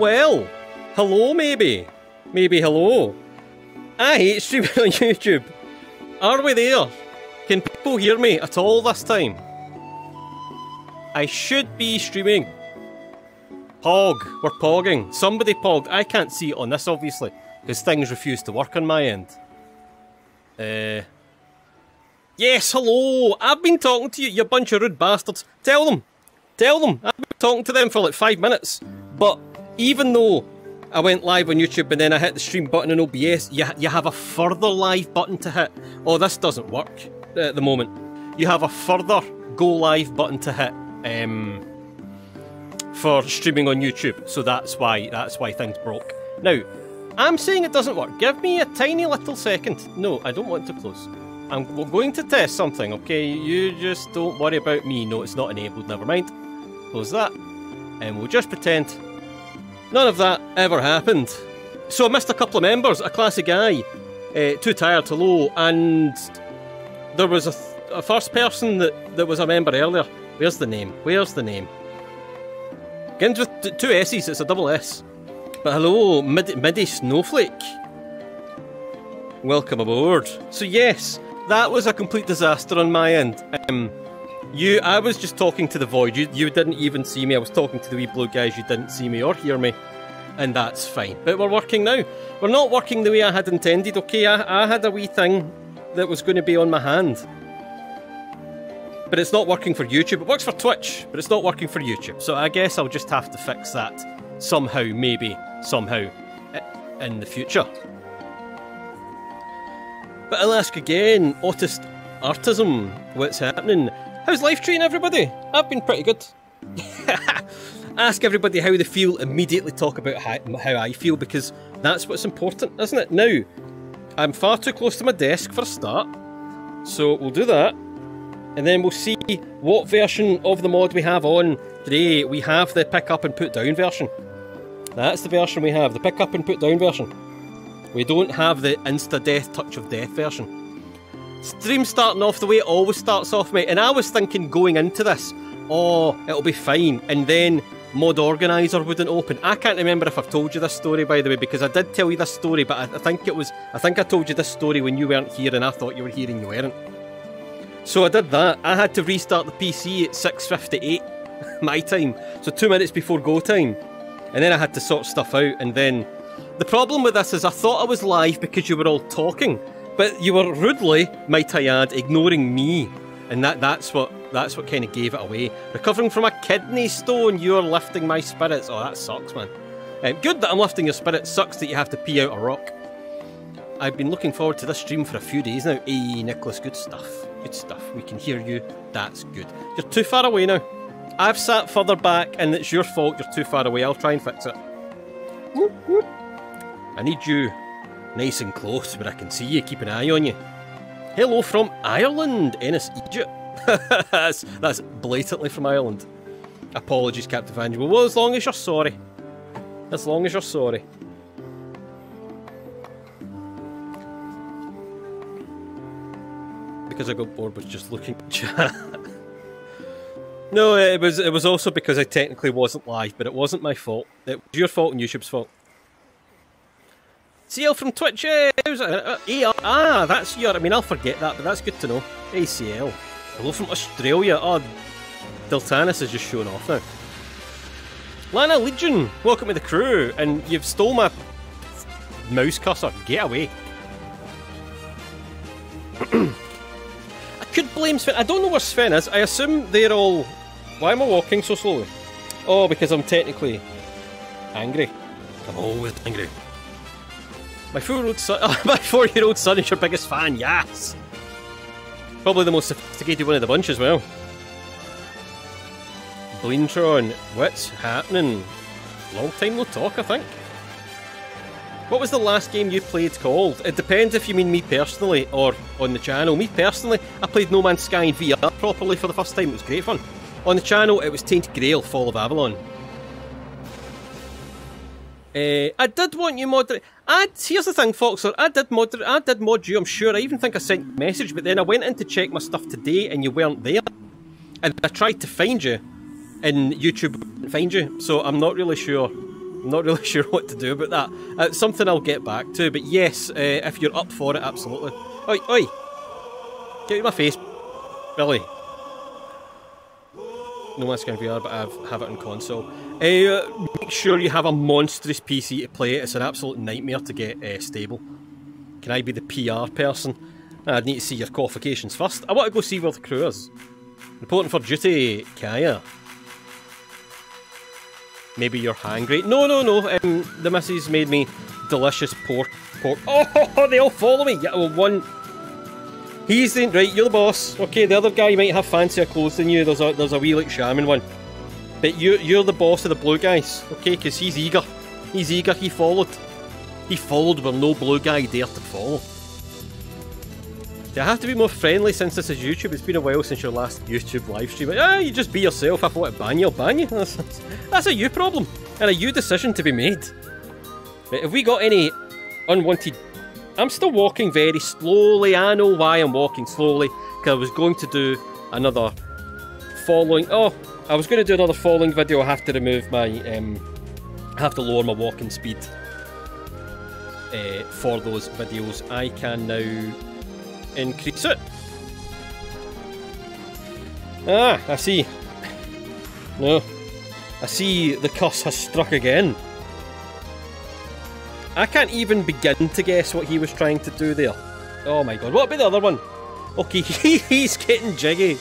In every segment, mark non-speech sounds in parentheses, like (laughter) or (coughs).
Well, hello maybe. Maybe hello. I hate streaming on YouTube. Are we there? Can people hear me at all this time? I should be streaming. Pog. We're pogging. Somebody pog. I can't see it on this, obviously, because things refuse to work on my end. Uh... Yes, hello! I've been talking to you, you bunch of rude bastards. Tell them. Tell them. I've been talking to them for like five minutes. But even though I went live on YouTube and then I hit the stream button in OBS, you, you have a further live button to hit. Oh, this doesn't work at the moment. You have a further go live button to hit. Um, for streaming on YouTube, so that's why that's why things broke. Now, I'm saying it doesn't work. Give me a tiny little second. No, I don't want to close. I'm going to test something, okay? You just don't worry about me. No, it's not enabled, never mind. Close that. And we'll just pretend none of that ever happened. So I missed a couple of members, a classy guy, uh, too tired to low, and there was a, a first person that, that was a member earlier. Where's the name? Where's the name? Begins with two S's, it's a double S. But hello, Mid Midi Snowflake. Welcome aboard. So yes, that was a complete disaster on my end. Um, you, I was just talking to the void. You, you didn't even see me. I was talking to the wee blue guys. You didn't see me or hear me, and that's fine. But we're working now. We're not working the way I had intended. Okay, I, I had a wee thing that was going to be on my hand but it's not working for YouTube. It works for Twitch, but it's not working for YouTube. So I guess I'll just have to fix that somehow, maybe, somehow, in the future. But I'll ask again, Autist Artism, what's happening? How's life treating everybody? I've been pretty good. (laughs) ask everybody how they feel, immediately talk about how, how I feel, because that's what's important, isn't it? Now, I'm far too close to my desk for a start, so we'll do that and then we'll see what version of the mod we have on today. We have the pick up and put down version. That's the version we have, the pick up and put down version. We don't have the insta death touch of death version. Stream starting off the way it always starts off, mate. And I was thinking going into this, oh, it'll be fine. And then mod organizer wouldn't open. I can't remember if I've told you this story by the way, because I did tell you this story, but I, think it was I think I told you this story when you weren't here and I thought you were here and you weren't. So I did that. I had to restart the PC at 6.58 (laughs) my time, so two minutes before go time. And then I had to sort stuff out, and then... The problem with this is I thought I was live because you were all talking, but you were rudely, might I add, ignoring me. And that that's what that's what kind of gave it away. Recovering from a kidney stone, you're lifting my spirits. Oh, that sucks, man. Um, good that I'm lifting your spirits. Sucks that you have to pee out a rock. I've been looking forward to this stream for a few days now. Hey, Nicholas, good stuff. Good stuff. We can hear you. That's good. You're too far away now. I've sat further back and it's your fault you're too far away. I'll try and fix it. I need you nice and close where I can see you, keep an eye on you. Hello from Ireland, Ennis, Egypt. (laughs) that's, that's blatantly from Ireland. Apologies, Captain Vangelow. Well, as long as you're sorry. As long as you're sorry. because I got bored with just looking (laughs) no, it was it was also because I technically wasn't live, but it wasn't my fault. It was your fault and YouTube's fault. CL from Twitch, eh, uh, uh, ah, that's your, I mean, I'll forget that, but that's good to know. ACL. Hello from Australia. Oh, Deltanis has just shown off now. Lana Legion, welcome to the crew, and you've stole my mouse cursor. Get away. (clears throat) I could blame Sven. I don't know where Sven is. I assume they're all. Why am I walking so slowly? Oh, because I'm technically angry. I'm always angry. My four-year-old son. (laughs) My four-year-old son is your biggest fan. Yes. Probably the most sophisticated one of the bunch as well. Bleentron, what's happening? Long time no talk, I think. What was the last game you played called? It depends if you mean me personally or on the channel. Me personally, I played No Man's Sky in VR properly for the first time. It was great fun. On the channel, it was Tainted Grail Fall of Avalon. Uh, I did want you moderate. I here's the thing, Foxer. I did moderate. I did mod you. I'm sure. I even think I sent you a message, but then I went in to check my stuff today, and you weren't there. And I tried to find you, and YouTube didn't find you. So I'm not really sure I'm not (laughs) really sure what to do about that. It's something I'll get back to, but yes, uh, if you're up for it, absolutely. Oi, oi! Get out my face. Billy. No Man's Sky VR, but I have it on console. Uh, make sure you have a monstrous PC to play it. It's an absolute nightmare to get uh, stable. Can I be the PR person? I'd need to see your qualifications first. I want to go see where the crew is. Reporting for duty, Kaya. Maybe you're hangry. No, no, no. Um, the missus made me delicious pork. Pork. (laughs) Oh, they all follow me. Yeah, well, one. He's the right. You're the boss. Okay, the other guy might have fancier clothes than you. There's a there's a wee like shaman one, but you you're the boss of the blue guys. Okay, because he's eager. He's eager. He followed. He followed where no blue guy dared to follow. Do I have to be more friendly since this is YouTube? It's been a while since your last YouTube live stream. Ah, you just be yourself. If I want to ban you, I'll ban you. (laughs) That's, that's a you problem. And a you decision to be made. But have we got any unwanted... I'm still walking very slowly. I know why I'm walking slowly. Because I was going to do another following... Oh, I was going to do another falling video. I have to remove my... Um, I have to lower my walking speed. Uh, for those videos. I can now increase it. Ah, I see. No. I see the curse has struck again. I can't even begin to guess what he was trying to do there. Oh my god, what about the other one? Okay, (laughs) he's getting jiggy.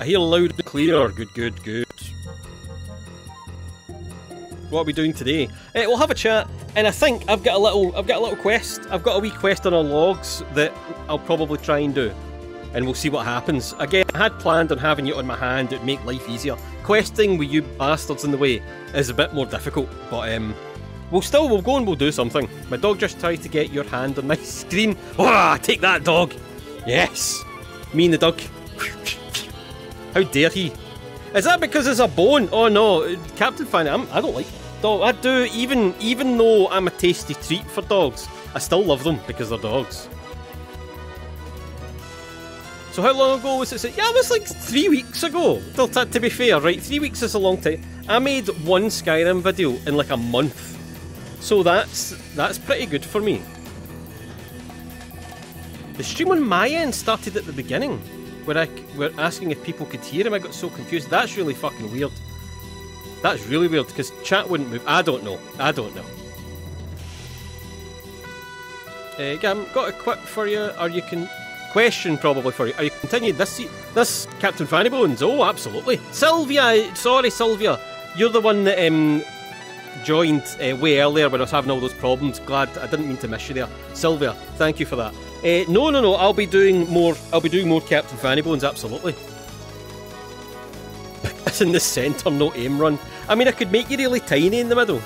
I hear loud and clear. Good, good, good. What are we doing today? Uh, we'll have a chat, and I think I've got a little, I've got a little quest. I've got a wee quest on our logs that I'll probably try and do, and we'll see what happens. Again, I had planned on having you on my hand; it'd make life easier. Questing with you bastards in the way is a bit more difficult, but um, we'll still, we'll go and we'll do something. My dog just tried to get your hand on my (laughs) screen. Ah, take that, dog! Yes, me and the dog. (laughs) How dare he? Is that because it's a bone? Oh no, Captain Fan, I'm, I do not like dog. I do, even even though I'm a tasty treat for dogs, I still love them because they're dogs. So how long ago was it? Yeah, it was like three weeks ago. To be fair, right, three weeks is a long time. I made one Skyrim video in like a month. So that's that's pretty good for me. The stream on my end started at the beginning, where I were asking if people could hear him. I got so confused. That's really fucking weird. That's really weird because chat wouldn't move. I don't know. I don't know. Uh, Gam, got a quip for you, or you can question probably for you. Are you continuing this this Captain Fanny Bones? Oh, absolutely. Sylvia, sorry, Sylvia, you're the one that um, joined uh, way earlier when I was having all those problems. Glad I didn't mean to miss you there, Sylvia. Thank you for that. Uh, no, no, no. I'll be doing more. I'll be doing more Captain Fanny Bones. Absolutely. It's (laughs) in the centre, no aim run. I mean, I could make you really tiny in the middle.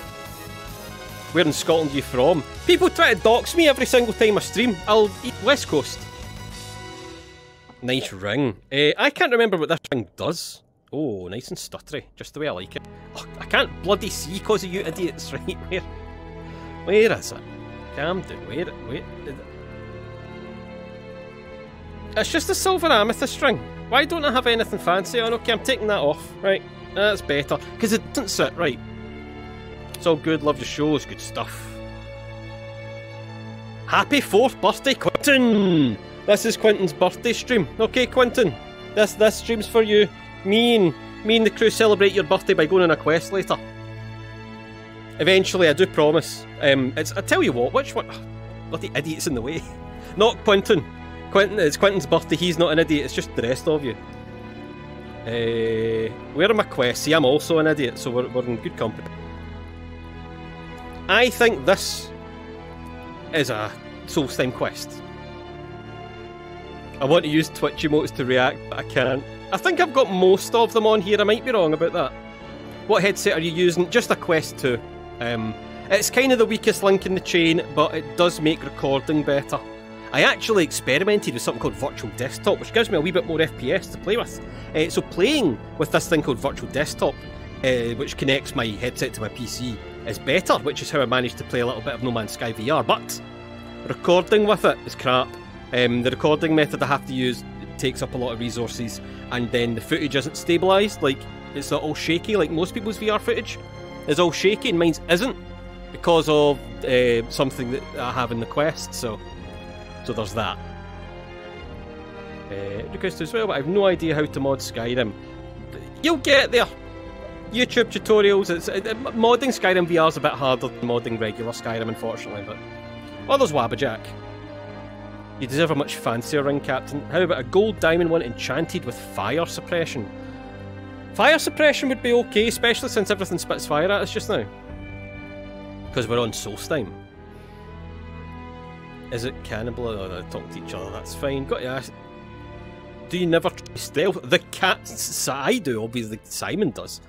Where in Scotland are you from? People try to dox me every single time I stream. I'll eat West Coast. Nice ring. Uh, I can't remember what this ring does. Oh, nice and stuttery. Just the way I like it. Oh, I can't bloody see because of you idiots, (laughs) right? Where, where is it? Calm down. Where, where? It's just a silver amethyst string. Why don't I have anything fancy on? Okay, I'm taking that off. Right. That's better. Because it doesn't sit right. It's all good, love the shows, good stuff. Happy 4th birthday, Quentin! This is Quentin's birthday stream. Okay, Quentin, this this stream's for you. Me and, me and the crew celebrate your birthday by going on a quest later. Eventually, I do promise. Um, it's I tell you what, which one? (sighs) Bloody idiots in the way. (laughs) Not Quentin. Quentin, it's Quentin's birthday. He's not an idiot. It's just the rest of you. Uh, where are my quests? See, I'm also an idiot, so we're, we're in good company. I think this is a Solstheim quest. I want to use Twitch emotes to react, but I can't. I think I've got most of them on here. I might be wrong about that. What headset are you using? Just a Quest 2. Um, it's kind of the weakest link in the chain, but it does make recording better. I actually experimented with something called Virtual Desktop, which gives me a wee bit more FPS to play with. Uh, so playing with this thing called Virtual Desktop, uh, which connects my headset to my PC, is better, which is how I managed to play a little bit of No Man's Sky VR. But recording with it is crap. Um, the recording method I have to use takes up a lot of resources, and then the footage isn't stabilised. Like It's all shaky like most people's VR footage. is all shaky and mine's isn't because of uh, something that I have in the Quest. So, so there's that. Uh, request as well, but I have no idea how to mod Skyrim. You'll get there. YouTube tutorials. It's uh, modding Skyrim VR is a bit harder than modding regular Skyrim, unfortunately. But well, there's Wabbajack. You deserve a much fancier ring, Captain. How about a gold diamond one enchanted with fire suppression? Fire suppression would be okay, especially since everything spits fire at us just now. Because we're on Solstheim. Is it cannibal? Oh, they talk to each other, that's fine. Got to ask. Do you never try stealth? The cat. I do, obviously. Simon does.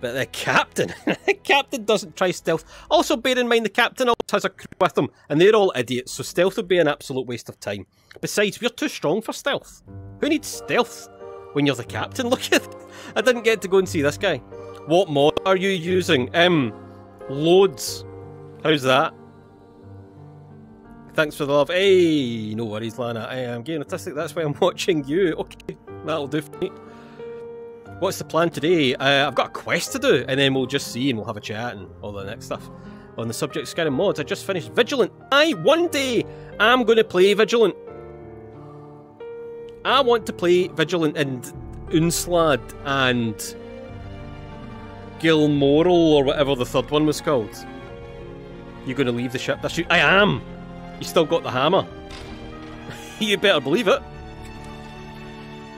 But the captain, (laughs) the captain doesn't try stealth. Also, bear in mind the captain always has a crew with him, and they're all idiots, so stealth would be an absolute waste of time. Besides, we're too strong for stealth. Who needs stealth when you're the captain? (laughs) Look at, I didn't get to go and see this guy. What mod are you using? Um, loads. How's that? Thanks for the love. Hey, no worries, Lana. I am getting autistic. That's why I'm (laughs) watching you. Okay, that'll do for me. What's the plan today? Uh, I've got a quest to do, and then we'll just see and we'll have a chat and all the next stuff. On the subject of Skyrim mods, I just finished Vigilant. I one day I'm going to play Vigilant. I want to play Vigilant and Unslaad and Gilmoral or whatever the third one was called. You're going to leave the ship? That's you. I am. You still got the hammer. (laughs) you better believe it.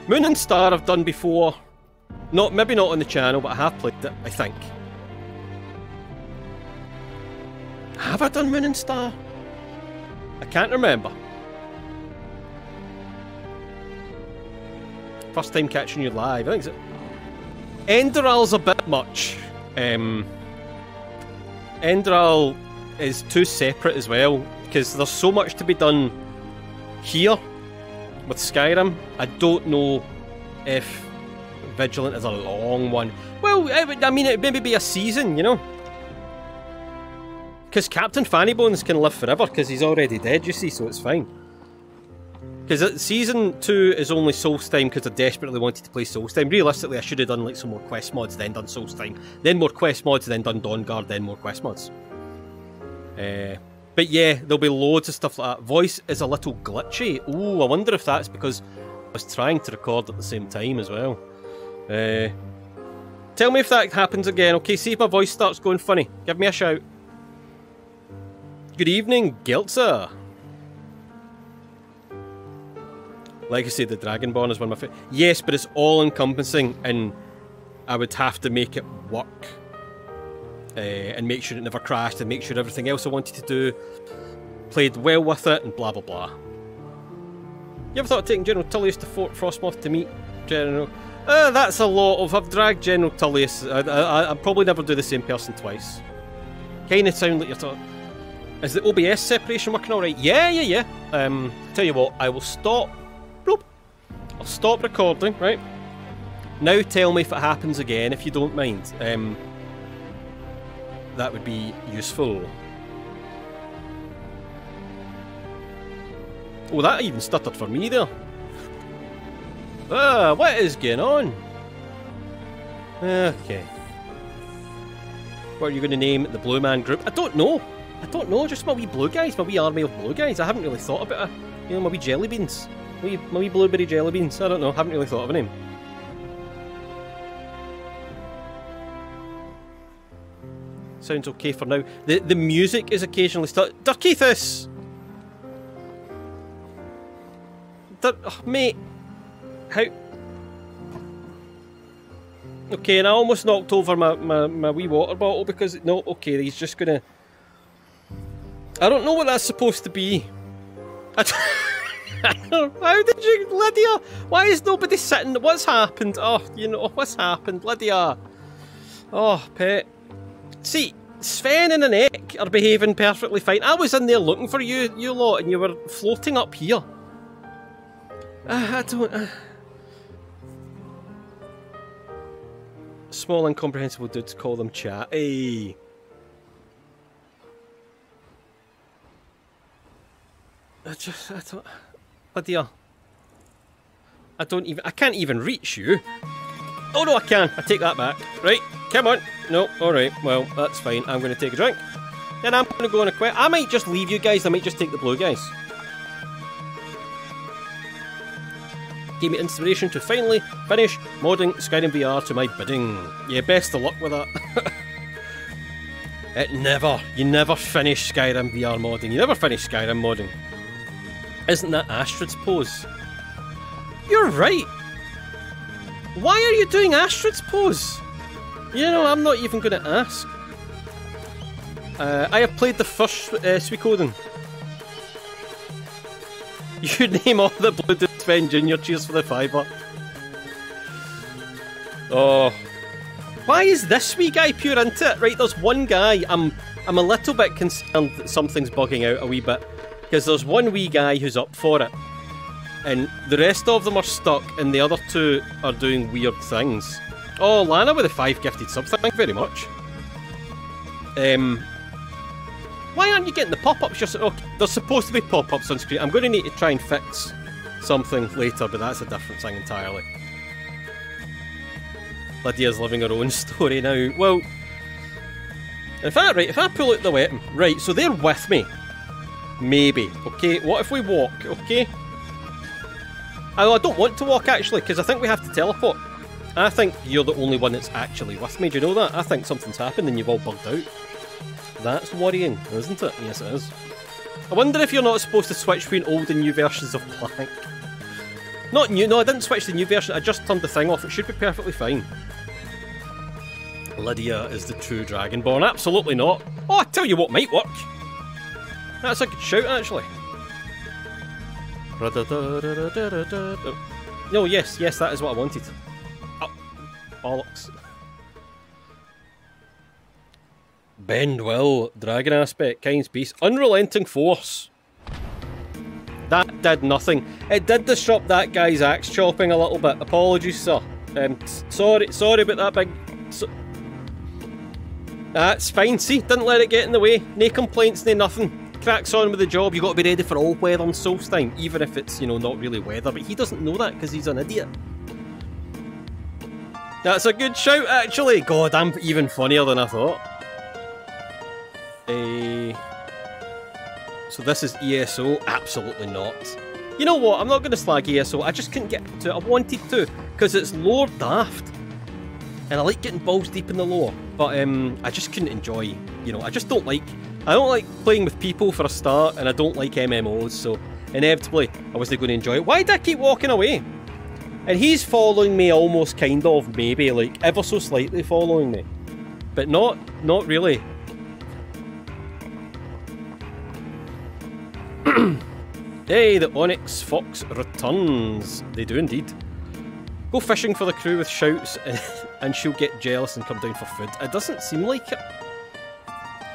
Moon and Star I've done before. Not maybe not on the channel, but I have played it, I think. Have I done Moon and Star? I can't remember. First time catching you live. I think it's Enderal's a bit much. Um, Enderal is too separate as well because there's so much to be done here with Skyrim. I don't know if Vigilant is a long one. Well, I mean, it maybe be a season, you know? Because Captain Fanny Bones can live forever because he's already dead, you see, so it's fine. Because season 2 is only Solstheim because I desperately wanted to play Solstheim. Realistically, I should have done like some more quest mods, then done Solstheim. Then more quest mods, then done Dawnguard, then more quest mods. Uh, but yeah, there'll be loads of stuff like that. Voice is a little glitchy. Ooh, I wonder if that's because I was trying to record at the same time as well. Uh, tell me if that happens again, okay? See if my voice starts going funny. Give me a shout. Good evening, Giltzer. Like I said, the Dragonborn is one of my favorite. Yes, but it's all encompassing, and I would have to make it work. Uh, and make sure it never crashed, and make sure everything else I wanted to do played well with it, and blah blah blah. You ever thought of taking General Tullius to Fort Frostmoth to meet General? Uh, that's a lot of. I've dragged General Tullius. I, I, I'll probably never do the same person twice. Kind of sound like you're talking. Is the OBS separation working alright? Yeah, yeah, yeah. Um, tell you what, I will stop. Bloop. I'll stop recording, right? Now tell me if it happens again, if you don't mind. Um, that would be useful. Oh, that even stuttered for me there. Ah, what is going on? Okay. What are you going to name the Blue Man Group? I don't know. I don't know. Just my wee blue guys, my wee army of blue guys. I haven't really thought about it. You know, my wee jelly beans. My wee, my wee blueberry jelly beans. I don't know. haven't really thought of a name. Sounds okay for now. The the music is occasionally start. Durkeithus! Dur oh, mate. How? Okay, and I almost knocked over my, my, my wee water bottle because... No, okay, he's just gonna... I don't know what that's supposed to be. (laughs) How did you... Lydia? Why is nobody sitting... What's happened? Oh, you know, what's happened? Lydia. Oh, pet. See, Sven and Annekke are behaving perfectly fine. I was in there looking for you, you lot, and you were floating up here. Uh, I don't... Uh... Small incomprehensible dudes call them chat. Hey. I just, I don't, oh dear. I don't even, I can't even reach you. Oh no, I can. I take that back. Right, come on. No, alright. Well, that's fine. I'm going to take a drink. Then I'm going to go on a quest. I might just leave you guys. I might just take the blue guys. Gave me inspiration to finally finish modding Skyrim VR to my bidding. Yeah, best of luck with that. (laughs) it never, you never finish Skyrim VR modding. You never finish Skyrim modding. Isn't that Astrid's pose? You're right. Why are you doing Astrid's pose? You know, I'm not even going to ask. Uh, I have played the first uh, Suikoden. (laughs) You name all the Blue Sven Jr. Cheers for the fiver. Oh. Why is this wee guy pure into it? Right, there's one guy I'm I'm a little bit concerned that something's bugging out a wee bit. Because there's one wee guy who's up for it. And the rest of them are stuck and the other two are doing weird things. Oh, Lana with a five gifted subs, thank you very much. Um, why aren't you getting the pop-ups? Just okay, there's supposed to be pop-ups on screen. I'm going to need to try and fix something later, but that's a different thing entirely. Lydia's living her own (laughs) story now. Well, if I right, if I pull out the weapon, right, so they're with me. Maybe. Okay, what if we walk, okay? Oh, I don't want to walk actually, because I think we have to teleport. I think you're the only one that's actually with me, do you know that? I think something's happened and you've all bugged out. That's worrying, isn't it? Yes, it is. I wonder if you're not supposed to switch between old and new versions of PLANCK. Not new, no, I didn't switch the new version, I just turned the thing off, it should be perfectly fine. Lydia is the true Dragonborn, absolutely not. Oh, I tell you what might work. That's a good shout, actually. Oh. No, yes, yes, that is what I wanted. Bollocks. Bend will, dragon aspect, Kyne's peace, unrelenting force. That did nothing. It did disrupt that guy's axe chopping a little bit. Apologies, sir. Um, sorry, sorry about that big. So That's fine. See, didn't let it get in the way. No complaints, no nothing. Cracks on with the job. You got to be ready for all weather on Solstheim, even if it's you know not really weather. But he doesn't know that because he's an idiot. That's a good shout, actually. God, I'm even funnier than I thought. Uh, so this is ESO? Absolutely not. You know what? I'm not going to slag ESO. I just couldn't get to it. I wanted to because it's lore daft. And I like getting balls deep in the lore. But um, I just couldn't enjoy, you know, I just don't like... I don't like playing with people for a start, and I don't like MMOs, so inevitably I wasn't going to enjoy it. Why did I keep walking away? And he's following me almost kind of, maybe, like, ever so slightly following me. But not, not really. (clears throat) hey, the Onyx Fox returns. They do indeed. Go fishing for the crew with shouts (laughs) and she'll get jealous and come down for food. It doesn't seem like it.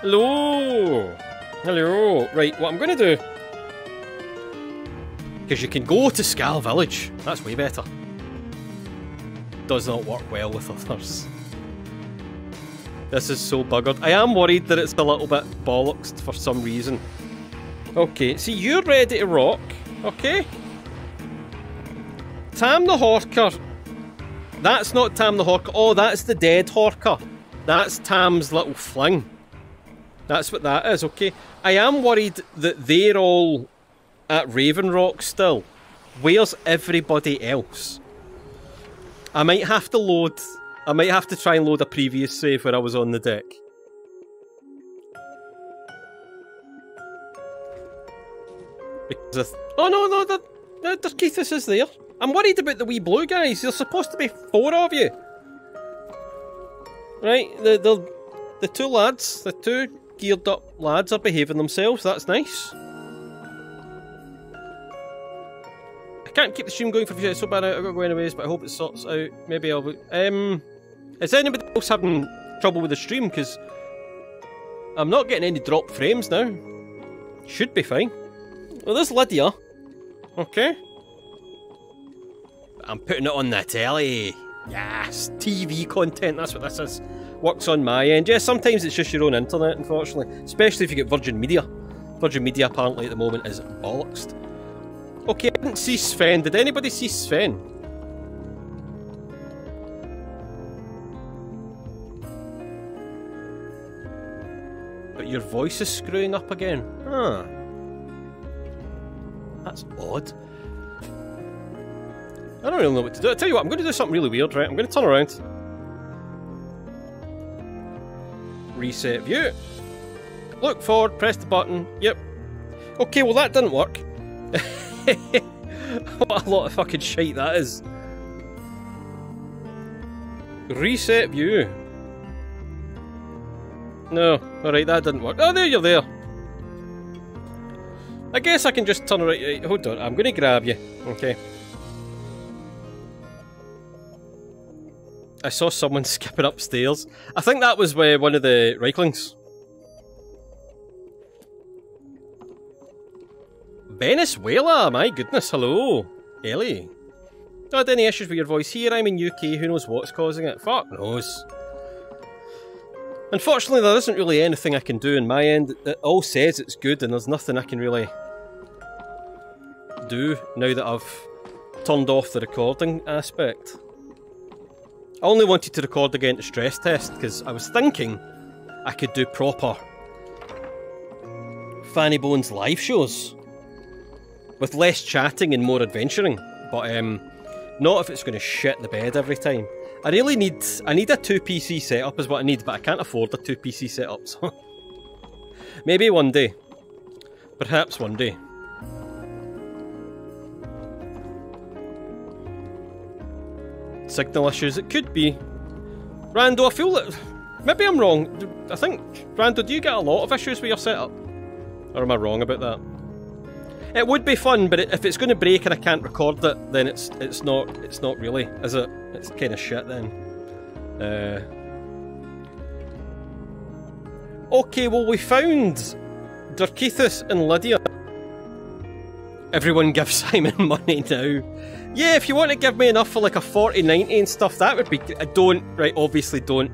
Hello! Hello! Right, what I'm going to do... Because you can go to Skaal Village. That's way better. Does not work well with others. This is so buggered. I am worried that it's a little bit bollocks for some reason. Okay, see, you're ready to rock, okay? Tam the Horker. That's not Tam the Horker. Oh, that's the dead Horker. That's Tam's little fling. That's what that is, okay? I am worried that they're all at Raven Rock still. Where's everybody else? I might have to load... I might have to try and load a previous save where I was on the deck. Because oh no, no, the, the, the Keithus is there. I'm worried about the wee blue guys. There's supposed to be four of you. Right, the, the, the two lads, the two geared up lads are behaving themselves. That's nice. Can't keep the stream going for a few so bad I've got to go anyways, but I hope it sorts out. Maybe I'll... Um, is anybody else having trouble with the stream? Because I'm not getting any drop frames now. Should be fine. Well, there's Lydia. Okay. I'm putting it on the telly. Yes, TV content, that's what this is. Works on my end. Yeah, sometimes it's just your own internet, unfortunately. Especially if you get Virgin Media. Virgin Media apparently at the moment is bollocks. Okay, I didn't see Sven. Did anybody see Sven? But your voice is screwing up again. Huh. That's odd. I don't really know what to do. I tell you what, I'm going to do something really weird, right? I'm going to turn around. Reset view. Look forward, press the button. Yep. Okay, well that didn't work. (laughs) (laughs) what a lot of fucking shite that is. Reset view. No, alright, that didn't work. Oh, there you're there. I guess I can just turn around. Eh, hold on, I'm to grab you. Okay. I saw someone (laughs) skipping upstairs. I think that was where one of the Rieklings. Venezuela, my goodness, hello. Ellie. Had any issues with your voice here? I'm in UK, who knows what's causing it? Fuck knows. Unfortunately, there isn't really anything I can do in my end. It all says it's good, and there's nothing I can really do now that I've turned off the recording aspect. I only wanted to record again to stress test because I was thinking I could do proper Fanny Bones live shows with less chatting and more adventuring, but um, not if it's going to shit the bed every time. I really need I need a two PC setup is what I need, but I can't afford a two PC setup. So (laughs) maybe one day, perhaps one day. signal issues. It could be. Rando, I feel that... Maybe I'm wrong. I think... Rando, do you get a lot of issues with your setup? Or am I wrong about that? It would be fun, but if it's going to break and I can't record it, then it's it's not it's not really, is it? It's kind of shit then. Uh, okay, well we found Durkethus and Lydia. Everyone give (laughs) Simon money now. Yeah, if you want to give me enough for like a 40, 90 and stuff, that would be... I don't, right, obviously don't.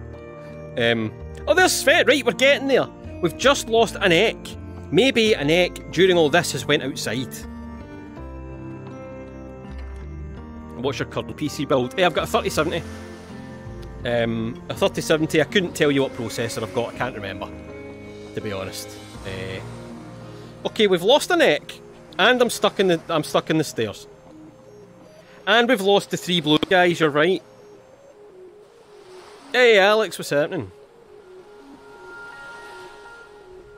Um, oh, there's Svet, right, we're getting there. We've just lost Annekke. Maybe Annekke during all this, has went outside. What's your current PC build? Hey, I've got a 3070. Um, a 3070, I couldn't tell you what processor I've got, I can't remember, to be honest. Uh, okay, we've lost Annekke, and I'm stuck in the I'm stuck in the stairs. And we've lost the three blue guys, you're right. Hey Alex, what's happening?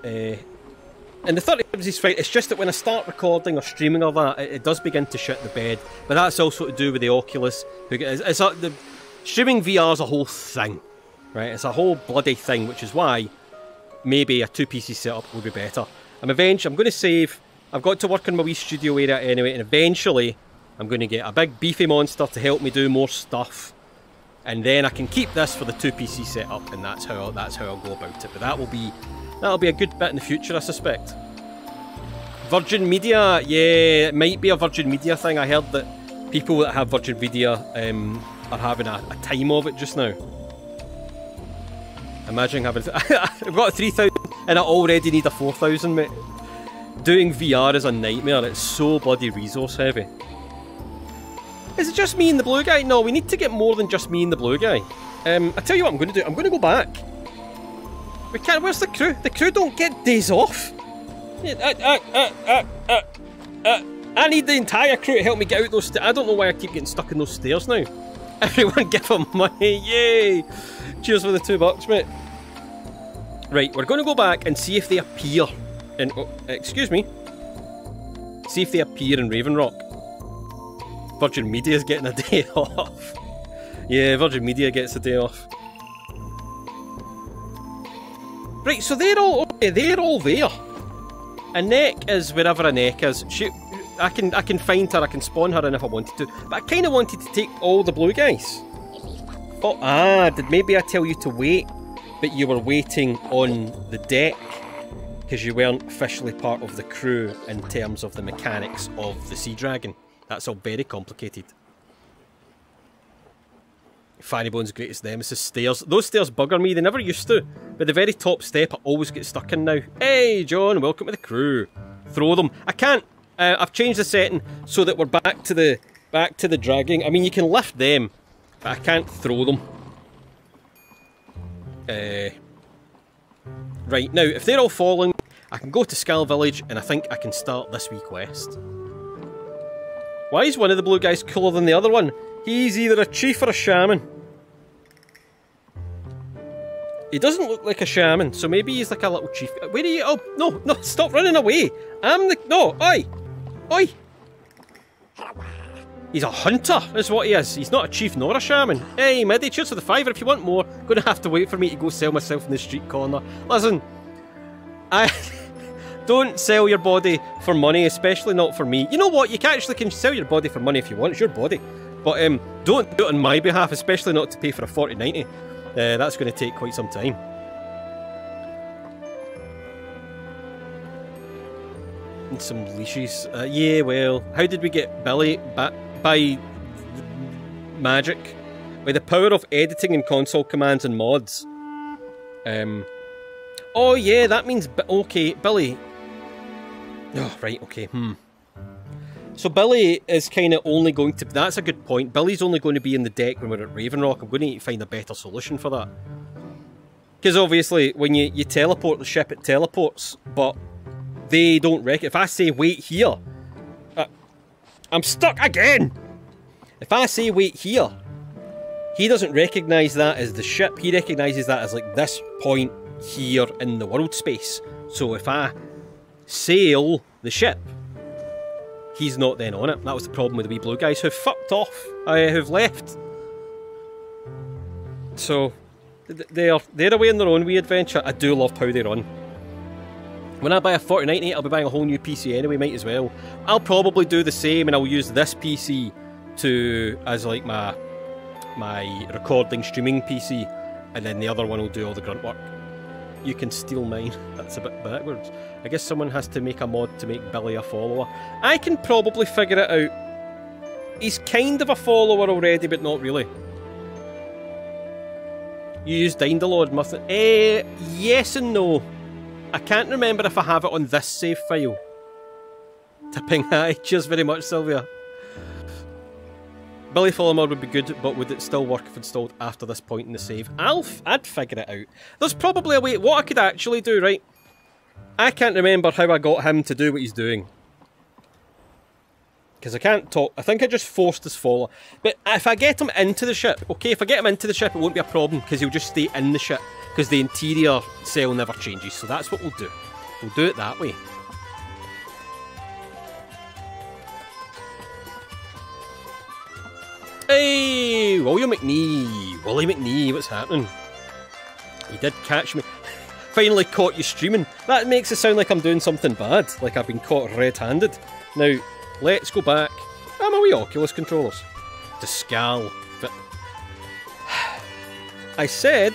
Uh, and the 30 is right, it's just that when I start recording or streaming all that, it, it, does begin to shit the bed. But that's also to do with the Oculus. It's, it's a, the, streaming VR is a whole thing, right? It's a whole bloody thing, which is why maybe a two PC setup would be better. I'm eventually, I'm going to save. I've got to work in my wee studio area anyway, and eventually I'm going to get a big beefy monster to help me do more stuff. And then I can keep this for the 2PC setup and that's how that's how I'll go about it. But that will be that'll be a good bit in the future I suspect. Virgin Media, yeah, it might be a Virgin Media thing. I heard that people that have Virgin Media um, are having a, a, time of it just now. Imagine having... I've (laughs) got 3000 and I already need a 4000, mate. Doing VR is a nightmare. It's so bloody resource heavy. Is it just me and the blue guy? No, we need to get more than just me and the blue guy. Um, I tell you what I'm going to do. I'm going to go back. We can't. Where's the crew? The crew don't get days off. Uh, uh, uh, I need the entire crew to help me get out those stairs. I don't know why I keep getting stuck in those stairs now. (laughs) Everyone give them money. Yay! Cheers for the two bucks, mate. Right, we're going to go back and see if they appear in... Oh, excuse me. See if they appear in Raven Rock. Virgin Media's getting a (laughs) day off. yeah, Virgin Media gets a day off. Right, so they're all okay, they're all there. Annekke is wherever Annekke is. She, I can I can find her, I can spawn her in if I wanted to. But I kinda wanted to take all the blue guys. Oh ah, did maybe I tell you to wait, but you were waiting on the deck because you weren't officially part of the crew in terms of the mechanics of the Sea Dragon. That's all very complicated. Fanny Bone's greatest nemesis stairs. Those stairs bugger me, they never used to. But the very top step I always get stuck in now. Hey John, welcome to the crew. Throw them. I can't. Uh, I've changed the setting so that we're back to the back to the dragging. I mean you can lift them, but I can't throw them. Uh, Right, now, if they're all falling, I can go to Skaal Village and I think I can start this wee quest. Why is one of the blue guys cooler than the other one? He's either a chief or a shaman. He doesn't look like a shaman, so maybe he's like a little chief. Uh, where are you? Oh, no, no, stop running away. I'm the... No, oi. Oi. He's a hunter, is what he is. He's not a chief nor a shaman. Hey, Middy, cheers for the fiver. If you want more, gonna have to wait for me to go sell myself in the street corner. Listen, I... (laughs) don't sell your body for money, especially not for me. You know what? You can actually can sell your body for money if you want. It's your body. But um, don't do it on my behalf, especially not to pay for a 4090. Uh, that's going to take quite some time. And some leashes. Uh, yeah, well, how did we get Billy back by magic? By the power of editing and console commands and mods. Um. Oh yeah, that means okay, Billy. Oh right, okay. Hmm. So Billy is kind of only going to... That's a good point. Billy's only going to be in the deck when we're at Ravenrock. I'm going to need to find a better solution for that. Because obviously, when you, you teleport the ship, it teleports, but they don't rec... If I say wait here... Uh, I'm stuck again! If I say wait here, he doesn't recognise that as the ship. He recognises that as like this point here in the world space. So if I sail the ship, he's not then on it. That was the problem with the wee blue guys who've fucked off, uh, who've left. So, they're, they're away on their own wee adventure. I do love how they run. When I buy a 4090, I'll be buying a whole new PC anyway, might as well. I'll probably do the same and I'll use this PC to as like my my recording streaming PC and then the other one will do all the grunt work. You can steal mine. That's a bit backwards. I guess someone has to make a mod to make Billy a follower. I can probably figure it out. He's kind of a follower already, but not really. You use Dindalord mustn't... Eh, yes and no. I can't remember if I have it on this save file. Tipping (laughs) hi. Cheers very much, Sylvia. Billy Follow mod would be good, but would it still work if installed after this point in the save? Alf, I'd figure it out. There's probably a way... What I could actually do, right? I can't remember how I got him to do what he's doing. Because I can't talk. I think I just forced his follower. But if I get him into the ship, okay, if I get him into the ship, it won't be a problem because he'll just stay in the ship because the interior cell never changes. So that's what we'll do. We'll do it that way. William McNee. Willie McNee, what's happening? He did catch me. (laughs) Finally caught you streaming. That makes it sound like I'm doing something bad, like I've been caught red-handed. Now, let's go back. I'm a wee Oculus controllers. To Skaal. (sighs) I said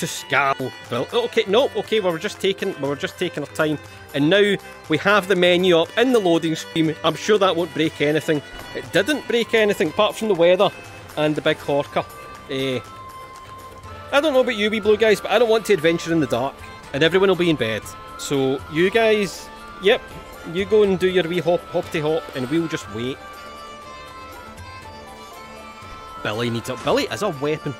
to Skaal. Okay, no, okay, we were just taking we were just taking our time. And now we have the menu up in the loading screen. I'm sure that won't break anything. It didn't break anything apart from the weather and the big Horker. Eh, I don't know about you, wee blue guys, but I don't want to adventure in the dark. And everyone will be in bed. So you guys, yep, you go and do your wee hop, hopty hop, and we'll just wait. Billy needs a Billy is a weapon.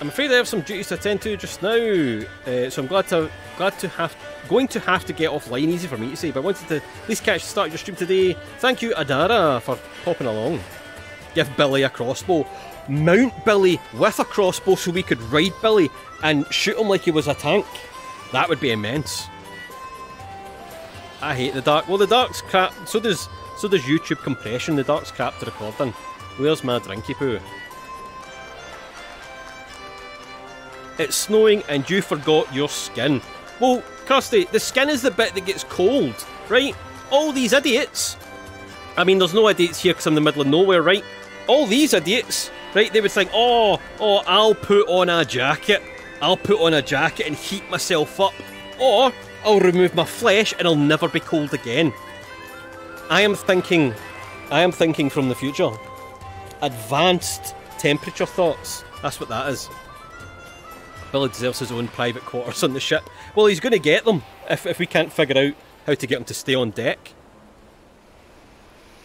I'm afraid I have some duties to attend to just now, uh, so I'm glad to glad to have going to have to get offline. Easy for me to say, but I wanted to at least catch the start of your stream today. Thank you, Adara, for popping along. Give Billy a crossbow. Mount Billy with a crossbow so we could ride Billy and shoot him like he was a tank. That would be immense. I hate the dark. Well, the dark's crap. So does so does YouTube compression. The dark's crap to record in. Where's my drinky poo? It's snowing and you forgot your skin. Well, Kirsty, the skin is the bit that gets cold, right? All these idiots. I mean, there's no idiots here because I'm in the middle of nowhere, right? All these idiots, right? They would think, oh, oh, I'll put on a jacket. I'll put on a jacket and heat myself up. Or I'll remove my flesh and I'll never be cold again. I am thinking, I am thinking from the future. Advanced temperature thoughts. That's what that is. Billy deserves his own private quarters on the ship. Well, he's going to get them if, if we can't figure out how to get him to stay on deck.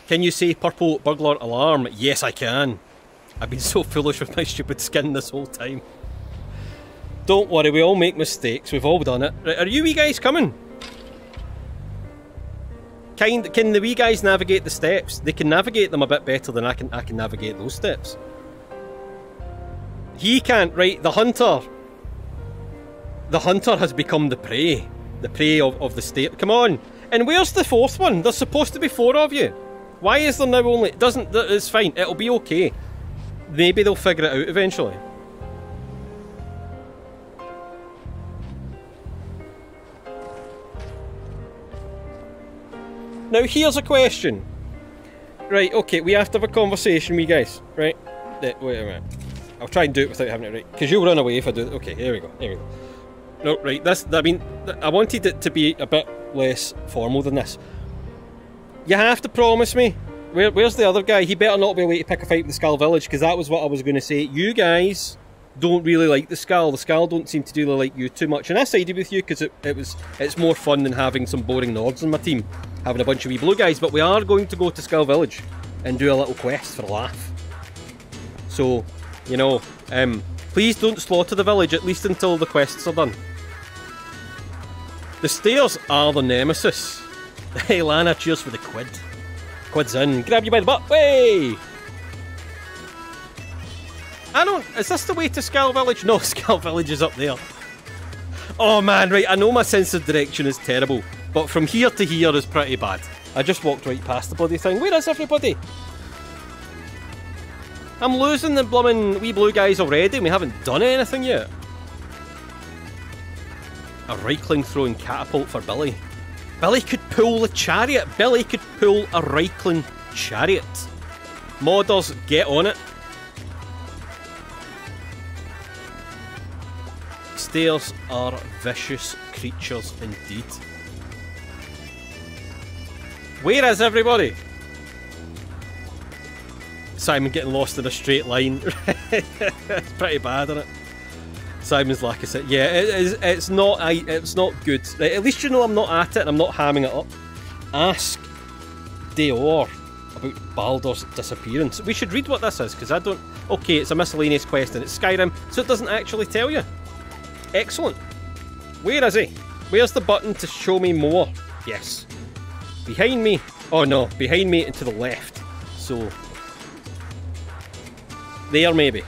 Can you say purple burglar alarm? Yes, I can. I've been (laughs) so foolish with my stupid skin this whole time. Don't worry, we all make mistakes. We've all done it. Right, are you wee guys coming? Kind, can the wee guys navigate the steps? They can navigate them a bit better than I can. I can navigate those steps. He can't. Right, the hunter. The hunter has become the prey. The prey of, of the state. Come on. And where's the fourth one? There's supposed to be four of you. Why is there now only... It doesn't... It's fine. It'll be okay. Maybe they'll figure it out eventually. Now here's a question. Right, okay, we have to have a conversation, we guys. Right? Wait a minute. I'll try and do it without having it right. Because you'll run away if I do it. Okay, here we go. Here we go. No, right, this, I mean, I wanted it to be a bit less formal than this. You have to promise me. Where, where's the other guy? He better not be able to pick a fight with the Skaal Village, because that was what I was going to say. You guys don't really like the Skaal. The Skaal don't seem to really like you too much. And I sided with you because it, it was it's more fun than having some boring Nords in my team. Having a bunch of wee blue guys. But we are going to go to Skaal Village and do a little quest for a laugh. So, you know, um, please don't slaughter the village, at least until the quests are done. The stairs are the nemesis. Hey Lana, cheers for the quid. Quid's in. Grab you by the butt. Way! I don't... Is this the way to Skaal Village? No, (laughs) Skaal Village is up there. Oh man, right, I know my sense of direction is terrible, but from here to here is pretty bad. I just walked right past the bloody thing. Where is everybody? I'm losing the blooming wee blue guys already and we haven't done anything yet. A Riekling throwing catapult for Billy. Billy could pull the chariot. Billy could pull a Riekling chariot. Modders, get on it. Stairs are vicious creatures indeed. Where is everybody? Simon getting lost in a straight line. (laughs) it's pretty bad, isn't it? Simon's like I said, yeah, it is, it's not it's not good. At least you know I'm not at it and I'm not hamming it up. Ask Deor about Baldor's disappearance. We should read what this is, because I don't... Okay, it's a miscellaneous question. It's Skyrim, so it doesn't actually tell you. Excellent. Where is he? Where's the button to show me more? Yes. Behind me. Oh no, behind me and to the left. So... There maybe.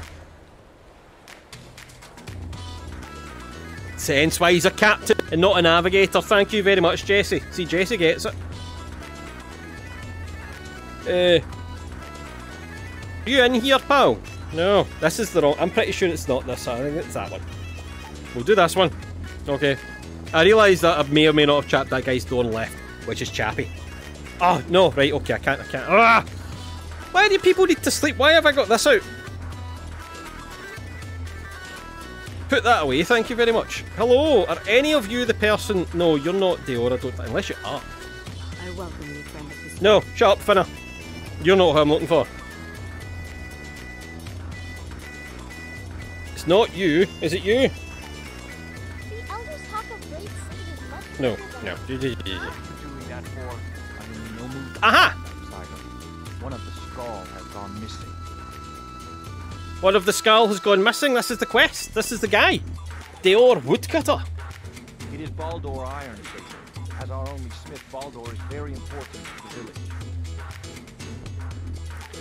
Hence why he's a captain and not a navigator. Thank you very much, Jesse. See, Jesse gets it. Uh, you in here, pal? No, this is the wrong... I'm pretty sure it's not this. I think it's that one. We'll do this one. Okay. I realise that I may or may not have chapped that guy's door on left, which is Chappy. Oh, no, right, okay, I can't, I can't. Ah! Why do people need to sleep? Why have I got this out? Put that away, thank you very much. Hello, are any of you the person... No, you're not Deora, don't... Unless you are. I welcome you, friend No, shut up, Finna. You're not who I'm looking for. It's not you, is it you? No, no. Aha! One of the Skaal has gone missing. One of the Skaal has gone missing. This is the quest. This is the guy. Deor Woodcutter. It is Baldor Iron As our only smith, Baldor is very important to the village.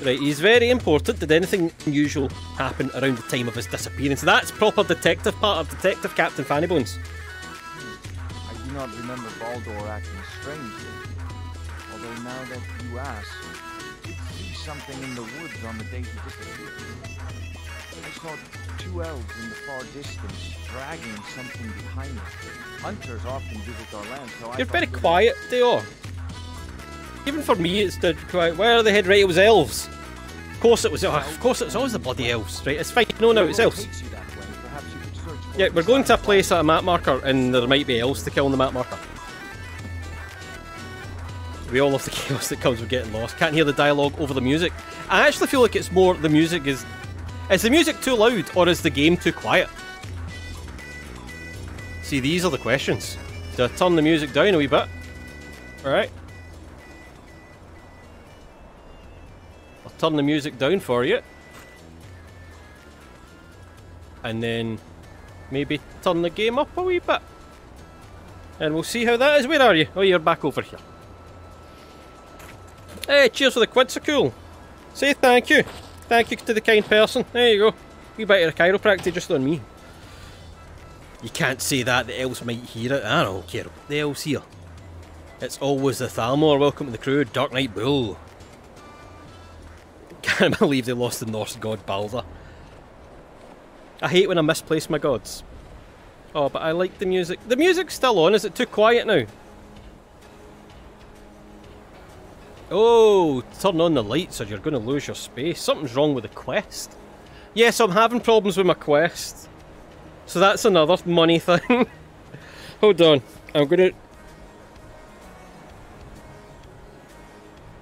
Right, he's very important. Did anything unusual happen around the time of his disappearance? That's proper detective part of Detective Captain Fannybones I do not remember Baldor acting strangely. Although now that you ask, did see something in the woods on the day he disappeared. Saw two elves in the far distance, dragging something behind them. Hunters often visit our land, so You're very quiet, they are. Even for me, it's dead quiet. Where are the head right? It was elves. Of course it was. Oh, of course it was always the bloody elves, right? It's fine. No, no, it's elves. Yeah, we're going to a place at a map marker and there might be elves to kill on the map marker. We all love the (laughs) chaos that comes with getting lost. Can't hear the dialogue over the music. I actually feel like it's more the music is... Is the music too loud or is the game too quiet? See, these are the questions. Do I turn the music down a wee bit? Alright. I'll turn the music down for you. and then maybe turn the game up a wee bit. And we'll see how that is. Where are you? Oh, you're back over here. Hey, cheers for the quid, so cool. Say thank you. Thank you to the kind person. There you go. You better of chiropractic just on me. You can't say that, the elves might hear it. I don't care the elves hear. It's always the Thalmor. Welcome to the crew, Dark Knight Bull. (laughs) Can't believe they lost the Norse god Balder. I hate when I misplace my gods. Oh, but I like the music. The music's still on. Is it too quiet now? Oh, turn on the lights or you're going to lose your space. Something's wrong with the quest. Yes, I'm having problems with my quest. So that's another money (laughs) thing. Hold on. I'm going to...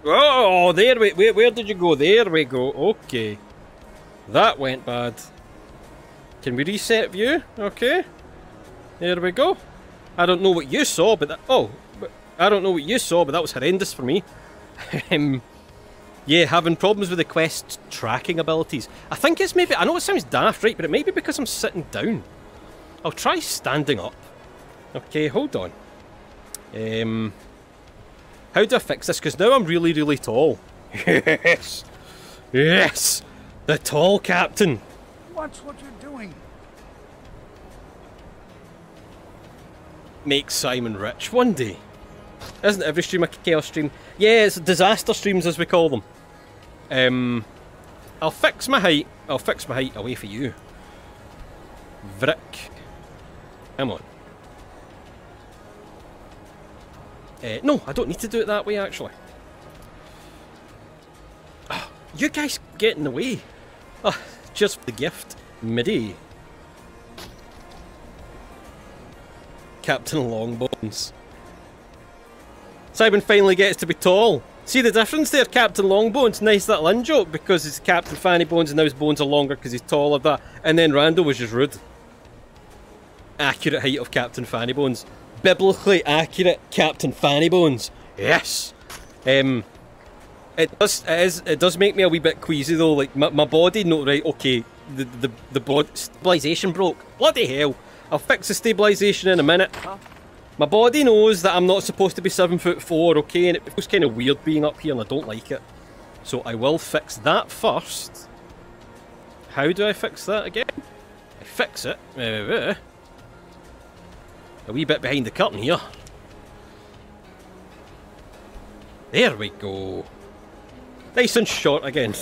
Oh, there we... Where, where did you go? There we go. Okay. That went bad. Can we reset view? Okay. There we go. I don't know what you saw, but that... Oh, I don't know what you saw, but that was horrendous for me. (laughs) um, yeah, having problems with the quest tracking abilities. I think it's maybe... I know it sounds daft, right? But it may be because I'm sitting down. I'll try standing up. Okay, hold on. Um, how do I fix this? Because now I'm really, really tall. (laughs) Yes! Yes! The tall captain! Watch what you're doing. Make Simon rich one day. Isn't every stream a chaos stream? Yeah, it's disaster streams as we call them. Um, I'll fix my height. I'll fix my height away for you. VRIK. Come on. Uh, no, I don't need to do it that way actually. Oh, (sighs) you guys get in the way. Oh, just the gift. MIDI. Captain Longbones. Simon finally gets to be tall. See the difference there, Captain Longbones? Nice little in joke because it's Captain Fanny Bones and now his bones are longer because he's taller. That and then Randall was just rude. Accurate height of Captain Fanny Bones. Biblically accurate Captain Fanny Bones. Yes. Um. It does. It is. It does make me a wee bit queasy though. Like my, my body. No, right. Okay. The the the bod stabilization broke. Bloody hell. I'll fix the stabilization in a minute. My body knows that I'm not supposed to be seven foot four, okay, and it feels kind of weird being up here and I don't like it. So I will fix that first. How do I fix that again? I fix it. A wee bit behind the curtain here. There we go. Nice and short again.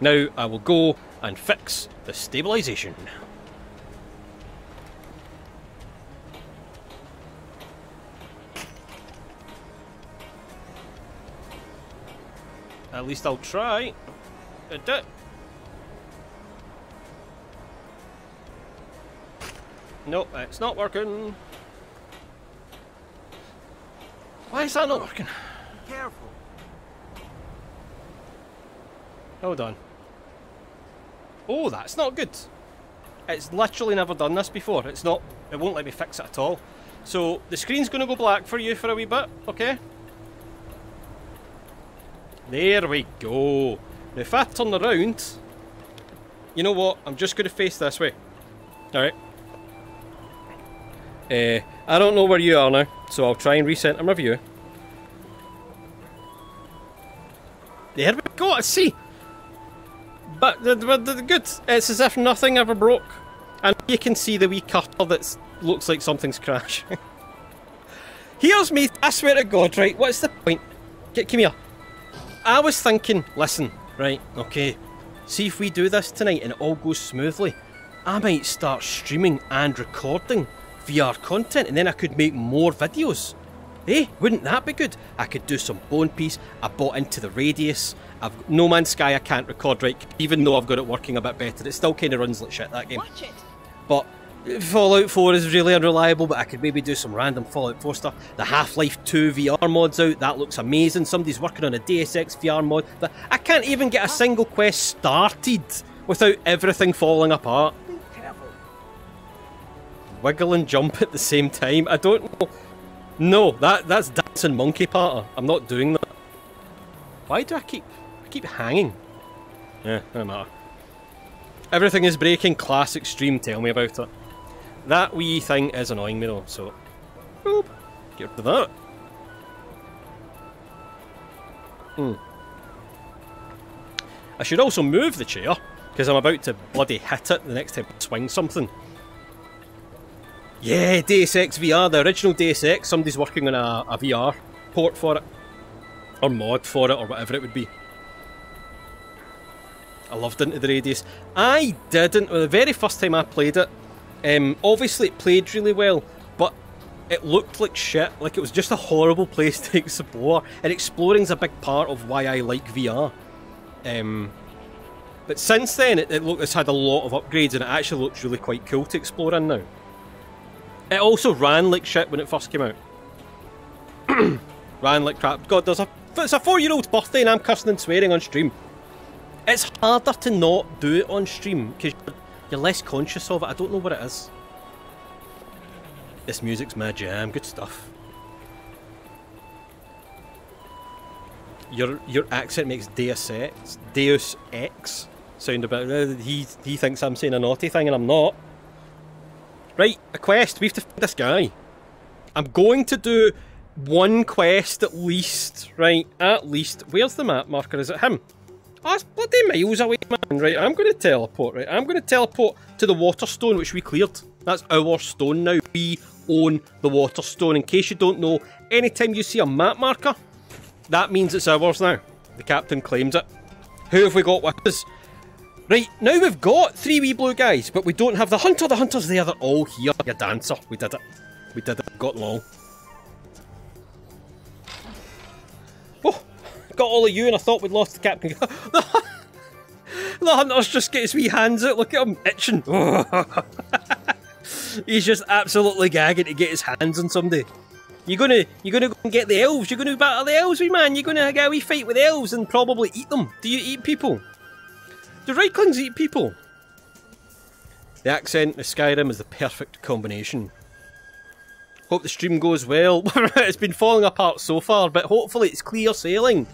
Now I will go and fix the stabilisation. At least I'll try. It Nope, it's not working. Why is that not working? Be careful. Hold on. Oh, that's not good. It's literally never done this before. It's not, it won't let me fix it at all. So, the screen's going to go black for you for a wee bit, okay? There we go. Now if I turn around, you know what? I'm just going to face this way. Alright. Uh, I don't know where you are now, so I'll try and recenter my view. There we go, I see. But the, the, the, good, it's as if nothing ever broke. And you can see the wee cutter that looks like something's crashing. (laughs) Here's me, I swear to God, right, what's the point? Get, come here. I was thinking, listen, right, okay, see if we do this tonight and it all goes smoothly, I might start streaming and recording VR content and then I could make more videos. Eh, wouldn't that be good? I could do some Bone Piece, I bought into the Radius, I've No Man's Sky I can't record right, even though I've got it working a bit better, it still kind of runs like shit, that game. But Fallout 4 is really unreliable, but I could maybe do some random Fallout 4 stuff. The Half-Life 2 VR mod's out, that looks amazing. Somebody's working on a Deus Ex VR mod, but I can't even get a single quest started without everything falling apart. Wiggle and jump at the same time. I don't know. No, that that's dancing monkey parter. I'm not doing that. Why do I keep I keep hanging? Yeah, no matter. Everything is breaking. Classic stream. Tell me about it. That wee thing is annoying me though, so... Boop. Get rid of that. Hmm. I should also move the chair, because I'm about to bloody hit it the next time I swing something. Yeah, Deus Ex VR, the original Deus Ex, somebody's working on a, a VR port for it. Or mod for it, or whatever it would be. I loved Into the Radius. I didn't, the very first time I played it, um, obviously it played really well, but it looked like shit. Like it was just a horrible place (laughs) to explore. And exploring's a big part of why I like VR. Um, but since then, it, it look, it's had a lot of upgrades and it actually looks really quite cool to explore in now. It also ran like shit when it first came out. (clears throat) ran like crap. God, there's a it's a four-year-old's birthday and I'm cussing and swearing on stream. It's harder to not do it on stream because you're less conscious of it. I don't know what it is. This music's my jam. Good stuff. Your your accent makes Deus Ex, Deus Ex sound a bit. Uh, he he thinks I'm saying a naughty thing and I'm not. Right, a quest. We have to find this guy. I'm going to do one quest at least. Right, at least. Where's the map marker? Is it him? Oh, it's bloody miles away, man. Right, I'm going to teleport. Right, I'm going to teleport to the water stone which we cleared. That's our stone now. We own the water stone. In case you don't know, anytime you see a map marker, that means it's ours now. The captain claims it. Who have we got with us? Right, now we've got three wee blue guys, but we don't have the hunter. The hunter's there. They're all here. You dancer. We did it. We did it. Got long. Got all of you and I thought we'd lost the captain. (laughs) the hunter's just get his wee hands out. Look at him itching. (laughs) He's just absolutely gagging to get his hands on somebody. You're gonna, you're gonna go and get the elves. You're gonna battle the elves, wee man. You're gonna get a wee fight with the elves and probably eat them. Do you eat people? Do Rieklings eat people? The accent of Skyrim is the perfect combination. Hope the stream goes well. (laughs) it's been falling apart so far, but hopefully it's clear sailing.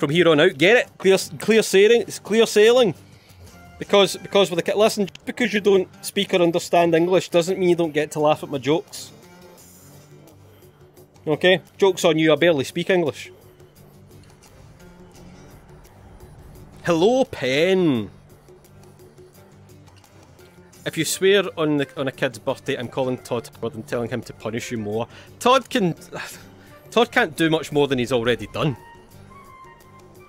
From here on out, get it? Clear, clear sailing. It's clear sailing. Because because with the listen, because you don't speak or understand English doesn't mean you don't get to laugh at my jokes. Okay, jokes on you. I barely speak English. Hello, pen. If you swear on the on a kid's birthday, I'm calling Todd more than telling him to punish you more. Todd can, (sighs) Todd can't do much more than he's already done.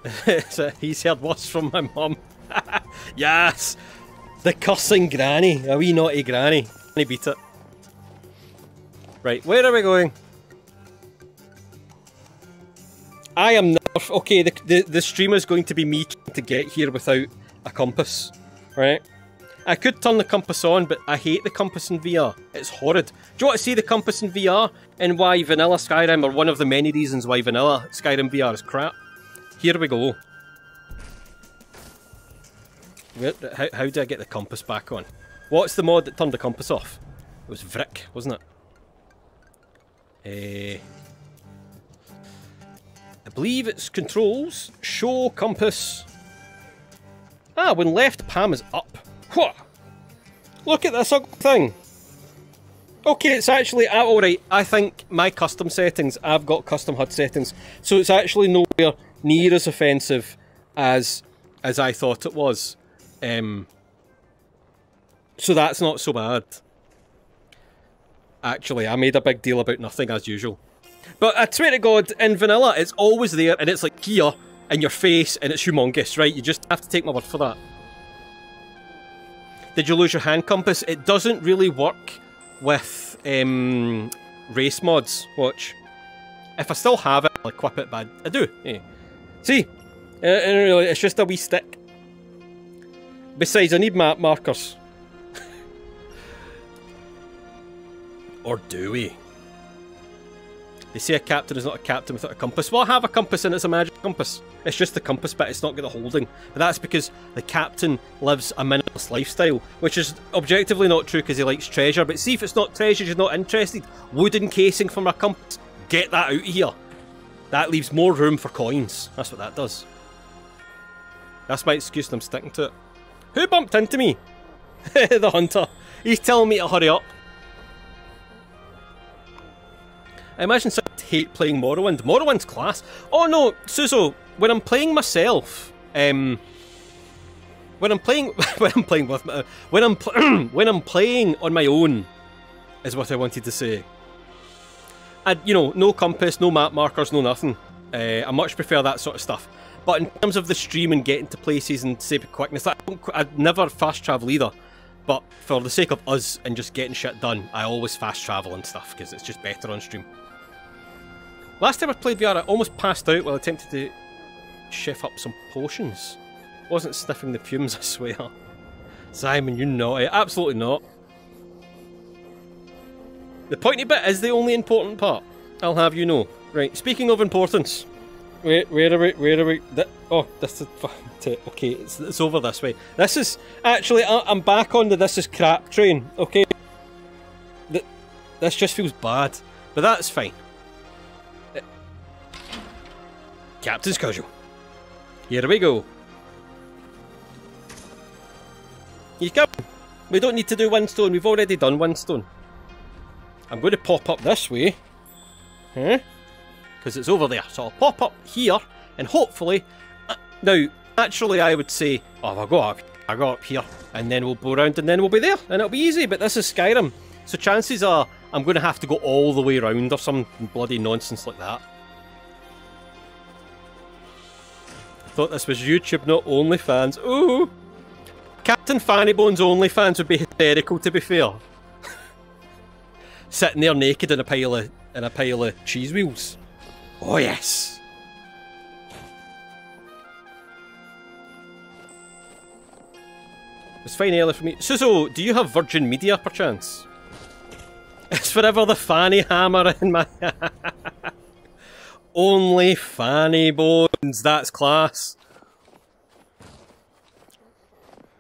(laughs) so he's heard worse from my mum. (laughs) yes! The cussing granny. A wee naughty granny. He beat it. Right, where are we going? I am nerf. Okay, the, the, the stream is going to be me trying to get here without a compass. Right? I could turn the compass on, but I hate the compass in VR. It's horrid. Do you want to see the compass in VR and why vanilla Skyrim are one of the many reasons why vanilla Skyrim VR is crap? Here we go. Where, how, how do I get the compass back on? What's the mod that turned the compass off? It was VRIK, wasn't it? Uh, I believe it's controls, show compass. Ah, when left, palm is up. What? Look at this thing. Okay, it's actually uh, alright. I think my custom settings, I've got custom HUD settings, so it's actually nowhere near as offensive as as I thought it was. Um, so that's not so bad. Actually, I made a big deal about nothing as usual. But I swear to God, in vanilla, it's always there, and it's like here, in your face, and it's humongous, right? You just have to take my word for that. Did you lose your hand compass? It doesn't really work with um, race mods, watch. If I still have it, I'll equip it, but I do. Yeah. See? Uh, it's just a wee stick. Besides, I need map markers. (laughs) or do we? They say a captain is not a captain without a compass. Well, I have a compass and it's a magic compass. It's just the compass bit, it's not got the holding. But that's because the captain lives a minimalist lifestyle, which is objectively not true because he likes treasure. But see if it's not treasure, you're not interested. Wooden casing from a compass. Get that out of here. That leaves more room for coins. That's what that does. That's my excuse and I'm sticking to it. Who bumped into me? (laughs) the hunter. He's telling me to hurry up. I imagine some hate playing Morrowind. Morrowind's class. Oh no, Suso, when I'm playing myself, um, when I'm playing, (laughs) when I'm playing with, my, when I'm, (clears throat) when I'm playing on my own, is what I wanted to say. And you know, no compass, no map markers, no nothing. Uh, I much prefer that sort of stuff. But in terms of the stream and getting to places and save quickness, I I'd never fast travel either. But for the sake of us and just getting shit done, I always fast travel and stuff because it's just better on stream. Last time I played VR, I almost passed out while attempting to chef up some potions. Wasn't sniffing the fumes, (laughs) I swear. Simon, you naughty. Absolutely not. The pointy bit is the only important part. I'll have you know. Right, speaking of importance. Where, where are we? Where are we? oh, this is... Okay, it's, it's over this way. This is... Actually, I, I'm back on the this is crap train, okay? This just feels bad. But that's fine. Captain's casual. Here we go. You come. We don't need to do one stone. We've already done Windstone. I'm going to pop up this way. Huh? Because it's over there. So I'll pop up here and hopefully... Uh, now, naturally I would say, oh, I'll go up, I'll go up here and then we'll go around and then we'll be there and it'll be easy. But this is Skyrim. So chances are I'm going to have to go all the way around or some bloody nonsense like that. Thought this was YouTube, not OnlyFans. Ooh! Captain Fanny Bones OnlyFans would be hysterical, to be fair. Sitting there naked in a pile of in a pile of cheese wheels. Oh yes. It's fine early for me. Suso, do you have Virgin Media perchance? (laughs) It's forever the fanny hammer in my (laughs) Only Fanny Bones, that's class.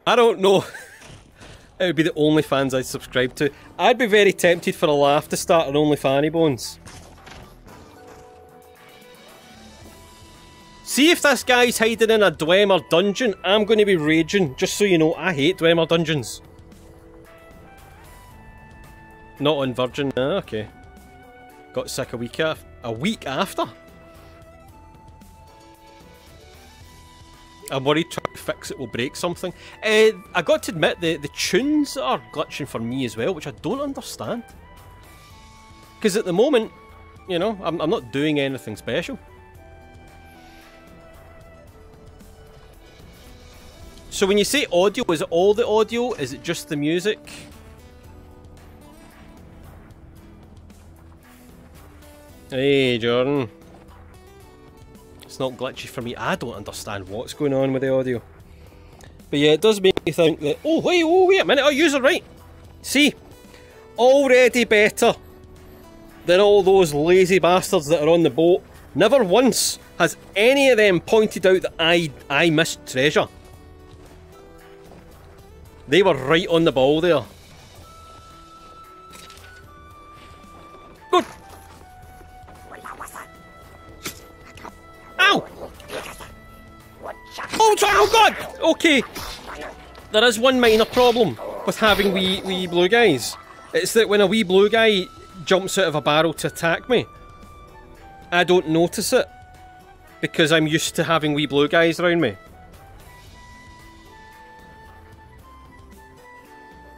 I don't know. (laughs) it would be the only fans I'd subscribe to. I'd be very tempted for a laugh to start an Only Fanny Bones. See if this guy's hiding in a Dwemer dungeon, I'm going to be raging. Just so you know, I hate Dwemer dungeons. Not on Virgin, ah, okay. Got sick a week after. A week after? I'm worried trying to fix it will break something. Uh, I got to admit, the, the tunes are glitching for me as well, which I don't understand. Because at the moment, you know, I'm, I'm not doing anything special. So when you say audio, is it all the audio? Is it just the music? Hey, Jordan. It's not glitchy for me. I don't understand what's going on with the audio. But yeah, it does make me think that... Oh, wait, oh, wait a minute. Oh, user right. See? Already better than all those lazy bastards that are on the boat. Never once has any of them pointed out that I, I missed treasure. They were right on the ball there. Oh, oh god! Okay. There is one minor problem with having wee, wee blue guys. It's that when a wee blue guy jumps out of a barrel to attack me, I don't notice it. Because I'm used to having wee blue guys around me.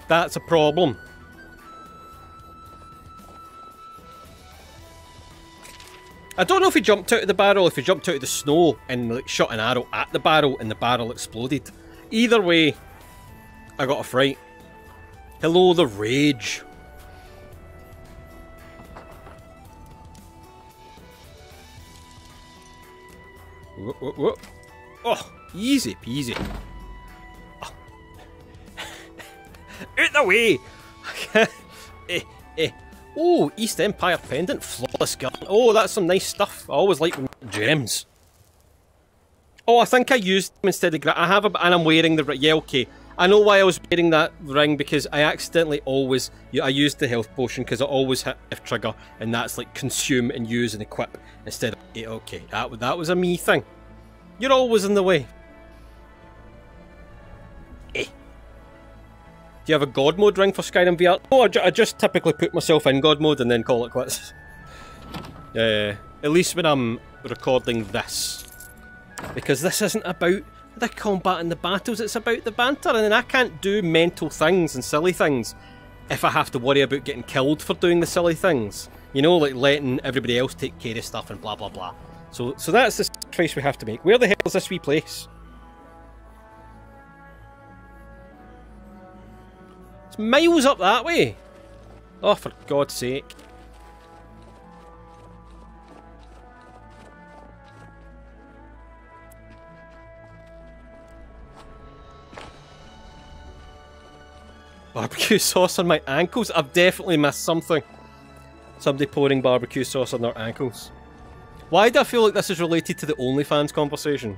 That's a problem. I don't know if he jumped out of the barrel, if he jumped out of the snow and like, shot an arrow at the barrel and the barrel exploded. Either way, I got a fright. Hello, the rage. Whoa, whoa, whoa. Oh, easy peasy. Oh. (laughs) Out the way! (laughs) eh, eh. Oh, East Empire Pendant, flawless gun. Oh, that's some nice stuff. I always like gems. Oh, I think I used them instead of... I have a... and I'm wearing the... Yeah, okay. I know why I was wearing that ring, because I accidentally always... I used the health potion, because I always hit F trigger, and that's like consume and use and equip, instead of... Yeah, okay, that, that was a me thing. You're always in the way. You have a God mode ring for Skyrim VR? Oh, I, ju I just typically put myself in God mode and then call it quits. (laughs) Uh, at least when I'm recording this. Because this isn't about the combat and the battles, it's about the banter, and then I can't do mental things and silly things if I have to worry about getting killed for doing the silly things. You know, like letting everybody else take care of stuff and blah blah blah. So, so that's the choice we have to make. Where the hell is this wee place? It's miles up that way. Oh, for God's sake. Barbecue (laughs) sauce on my ankles? I've definitely missed something. Somebody pouring barbecue sauce on their ankles. Why do I feel like this is related to the OnlyFans conversation?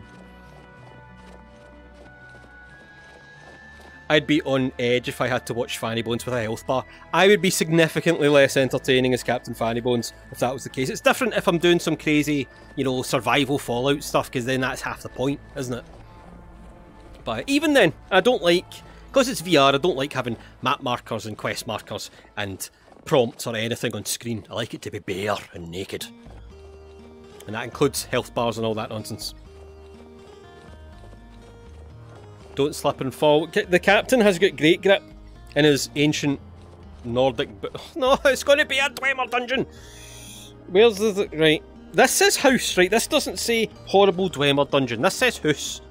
I'd be on edge if I had to watch Fanny Bones with a health bar. I would be significantly less entertaining as Captain Fanny Bones if that was the case. It's different if I'm doing some crazy, you know, survival Fallout stuff, because then that's half the point, isn't it? But even then, I don't like because it's VR, I don't like having map markers and quest markers and prompts or anything on screen. I like it to be bare and naked. And that includes health bars and all that nonsense. Don't slip and fall. The captain has got great grip in his ancient Nordic... (laughs) No, it's going to be a Dwemer dungeon! Where's the... Right. This says house, right? This doesn't say horrible Dwemer dungeon. This says house.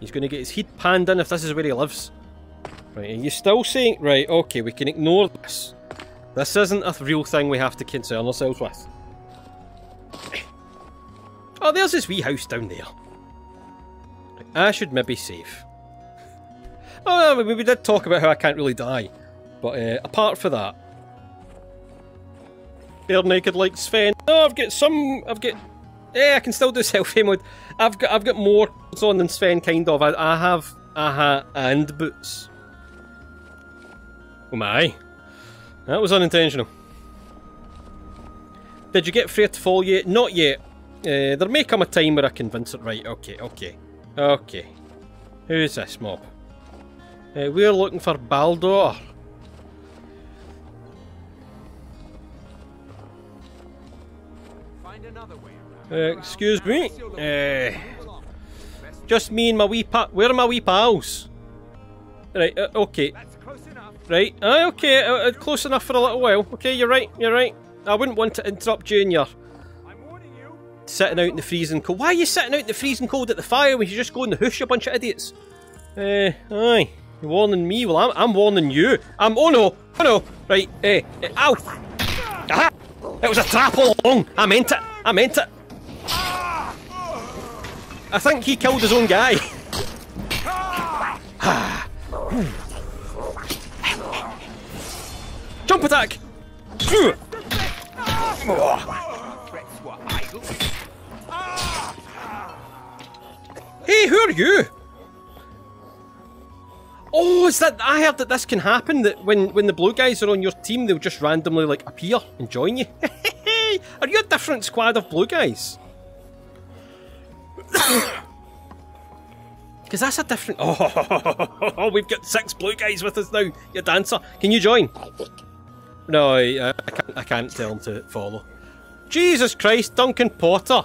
He's going to get his heat panned in if this is where he lives. Right, are you still saying... Right, okay, we can ignore this. This isn't a real thing we have to concern ourselves with. (coughs) Oh, there's his wee house down there. I should maybe save. Oh, we did talk about how I can't really die. But uh, apart from that... Bare naked like Sven. Oh, I've got some... I've got yeah, I can still do (laughs) selfie mode. I've got I've got more on than Sven, kind of. I, I have aha and boots. Oh my. That was unintentional. Did you get Frea to fall yet? Not yet. Uh, there may come a time where I convince it. Right, okay, okay. Okay. Who's this mob? Uh, we're looking for Baldor. Uh, excuse me. Uh, just me and my wee pa- Where are my wee pals? Right, uh, okay. Right, uh, okay, uh, uh, close enough for a little while. Okay, you're right, you're right. I wouldn't want to interrupt your sitting out in the freezing cold. Why are you sitting out in the freezing cold at the fire when you just go in the hoosh, you bunch of idiots? Uh, aye. You're warning me? Well, I'm, I'm warning you. I'm- oh no! Oh no! Right, eh, uh, ow! Aha! It was a trap all along! I meant it! I meant it! I think he killed his own guy. (sighs) Jump attack! Hey, who are you? Oh, is that? I heard that this can happen. That when when the blue guys are on your team, they'll just randomly like appear and join you. (laughs) are you a different squad of blue guys? (coughs) Because that's a different... (laughs) Oh, we've got six blue guys with us now. Your dancer. Can you join? No, I, I, can't, I can't tell him to follow. Jesus Christ, Duncan Potter.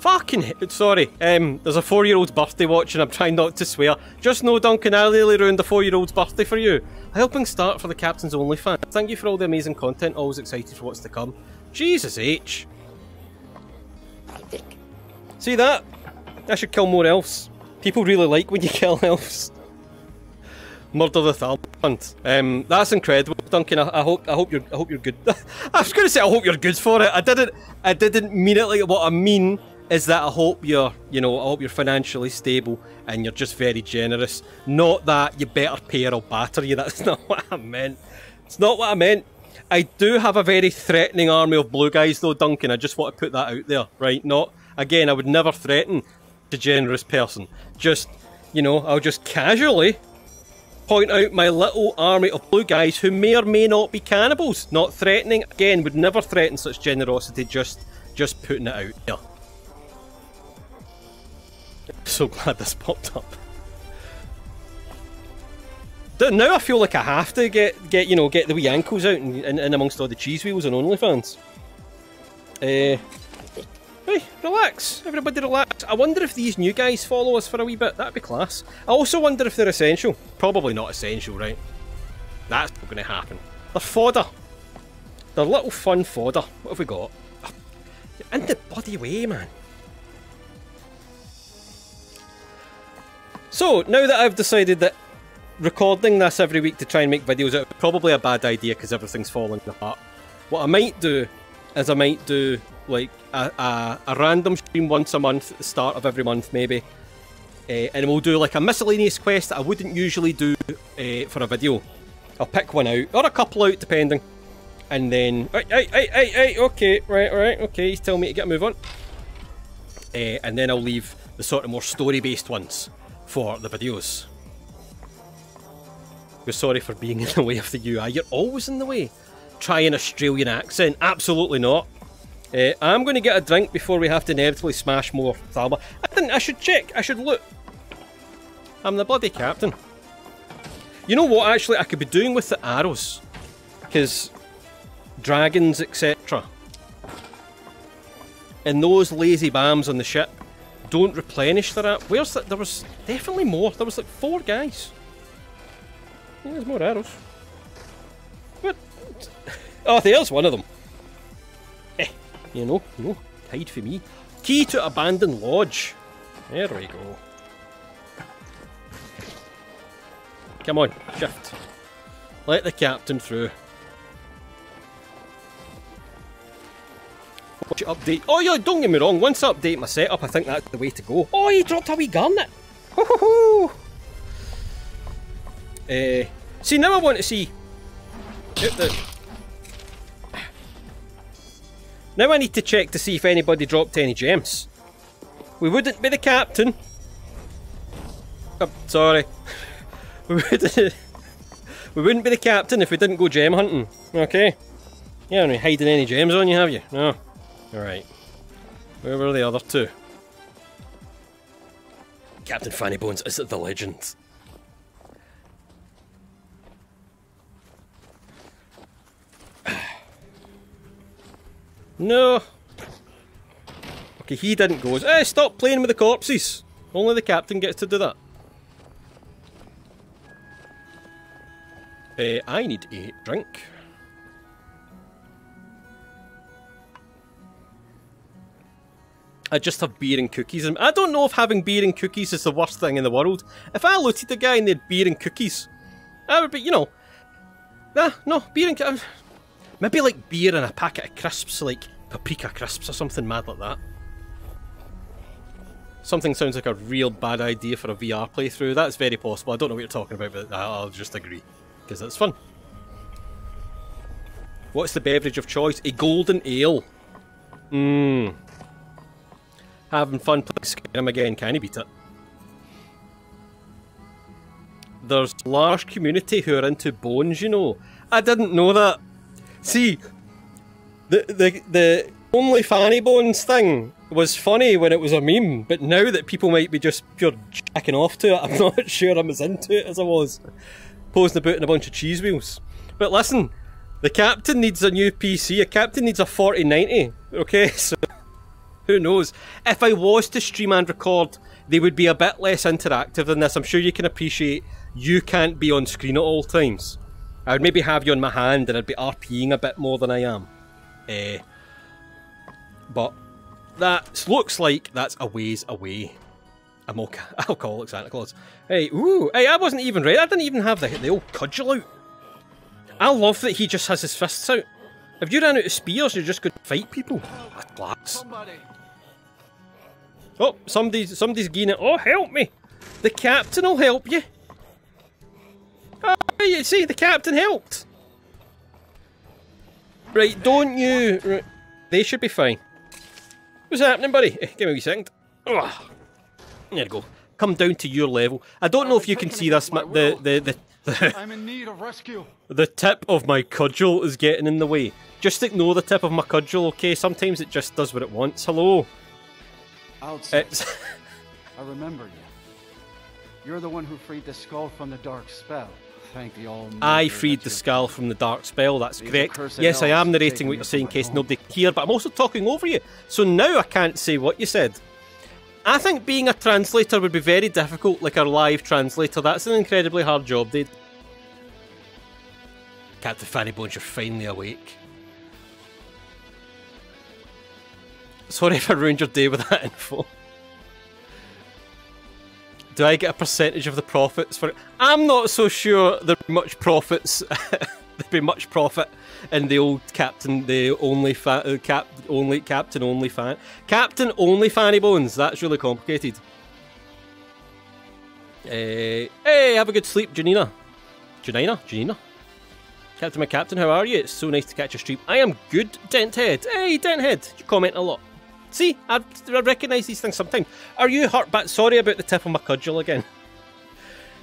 Fucking sorry. Um, there's a four-year-old's birthday watching. I'm trying not to swear. Just know, Duncan, I nearly ruined the four-year-old's birthday for you. A helping start for the Captain's Only fan. Thank you for all the amazing content. Always excited for what's to come. Jesus H. See that? I should kill more elves. People really like when you (laughs) kill elves. Murder the Thalmor. Um, that's incredible, Duncan. I, I, hope I hope you're I hope you're good. (laughs) I was going to say I hope you're good for it. I didn't I didn't mean it like what I mean is that I hope you're you know I hope you're financially stable and you're just very generous. Not that you better pay or I'll batter you. (laughs) That's not what I meant. It's not what I meant. I do have a very threatening army of blue guys though, Duncan. I just want to put that out there, right? Not Again, I would never threaten the generous person. Just, you know, I'll just casually point out my little army of blue guys who may or may not be cannibals. Not threatening. Again, would never threaten such generosity, just just putting it out there. (laughs) so glad this popped up. Now I feel like I have to get get you know get the wee ankles out and, and, and amongst all the cheese wheels and OnlyFans. Uh, hey, relax, everybody relax. I wonder if these new guys follow us for a wee bit. That'd be class. I also wonder if they're essential. Probably not essential, right? That's not going to happen. They're fodder. They're little fun fodder. What have we got? In the bloody way, man. So, now that I've decided that recording this every week to try and make videos is probably a bad idea because everything's falling apart. What I might do is I might do like a, a, a, random stream once a month at the start of every month maybe. Uh, and we'll do like a miscellaneous quest that I wouldn't usually do uh, for a video. I'll pick one out, or a couple out depending. And then, hey, hey, hey, hey, hey, okay, right, right, okay, he's telling me to get a move on. Uh, and then I'll leave the sort of more story-based ones for the videos. We're sorry for being (laughs) in the way of the UI. You're always in the way. Try an Australian accent. Absolutely not. Uh, I'm going to get a drink before we have to inevitably smash more Thalmor. I didn't. I should check. I should look. I'm the bloody captain. You know what, actually, I could be doing with the arrows? Because dragons, etc. And those lazy bams on the ship don't replenish their... app. Where's that? There was definitely more. There was like four guys. Yeah, there's more arrows. What? (laughs) Oh, there's one of them. Eh, you know, no, hide for me. Key to abandoned lodge. There we go. Come on, shift. Let the captain through. Watch update. Oh yeah, don't get me wrong, once I update my setup, I think that's the way to go. Oh, he dropped a wee garnet! Ho ho ho! Uh, see, now I want to see... Now I need to check to see if anybody dropped any gems. We wouldn't be the captain. Oh, sorry. (laughs) we wouldn't, we wouldn't be the captain if we didn't go gem hunting. Okay. You haven't hiding any gems on you, have you? No. Alright. Where were the other two? Captain Fanny Bones is it the legend. (sighs) No. Okay, he didn't go. Hey, stop playing with the corpses. Only the captain gets to do that. Uh, I need a drink. I just have beer and cookies. And I don't know if having beer and cookies is the worst thing in the world. If I looted the guy and they had beer and cookies, I would be, you know... Nah, no, beer and... cookies. Maybe like beer and a packet of crisps, like paprika crisps or something mad like that. Something sounds like a real bad idea for a VR playthrough. That's very possible. I don't know what you're talking about, but I'll just agree. Because it's fun. What's the beverage of choice? A golden ale. Mmm. Having fun playing Skyrim again. Can you beat it? There's a large community who are into bones, you know. I didn't know that. See, the the the only Fanny Bones thing was funny when it was a meme, but now that people might be just pure jacking off to it, (laughs) I'm not sure I'm as into it as I was. Posing about in a bunch of cheese wheels. But listen, the captain needs a new PC. A captain needs a 4090. Okay, (laughs) so who knows? If I was to stream and record, they would be a bit less interactive than this. I'm sure you can appreciate you can't be on screen at all times. I would maybe have you on my hand and I'd be RPing a bit more than I am. Uh, but that looks like that's a ways away. I'm okay. (laughs) alcoholic Santa Claus. Hey, ooh, hey, I wasn't even ready. I didn't even have the, the old cudgel out. I love that he just has his fists out. If you ran out of spears, you're just going to fight people. That's glass. Oh, somebody's, somebody's getting it. Oh, help me. The captain will help you. Oh, you see, the captain helped. Right, don't you... Right. They should be fine. What's happening, buddy? Eh, give me a wee second. There you go. Come down to your level. I don't know if you can see this, the, the, the, the, (laughs) I'm in need of rescue. The tip of my cudgel is getting in the way. Just ignore the tip of my cudgel, okay? Sometimes it just does what it wants. Hello. Outside. Eh, it's... I remember you. You're the one who freed the Skaal from the dark spell. Thank the Almighty. I freed the Skaal from the dark spell, that's These correct. Yes, I am narrating what you're saying in case home. nobody can hear, but I'm also talking over you. So now I can't say what you said. I think being a translator would be very difficult, like our live translator. That's an incredibly hard job, dude. Captain Fanny Bones, you're finally awake. Sorry if I ruined your day with that (laughs) info. Do I get a percentage of the profits for it? I'm not so sure there'd be much profits. (laughs) there'd be much profit in the old captain, the only fa- uh, cap, only captain only fan, captain only Fanny Bones. That's really complicated. Uh, hey, have a good sleep, Janina. Janina, Janina. Captain, my captain, how are you? It's so nice to catch a stream. I am good, Denthead. Hey, Denthead, you comment a lot. See, I, I recognise these things sometimes. Are you hurt bad? Sorry about the tip of my cudgel again.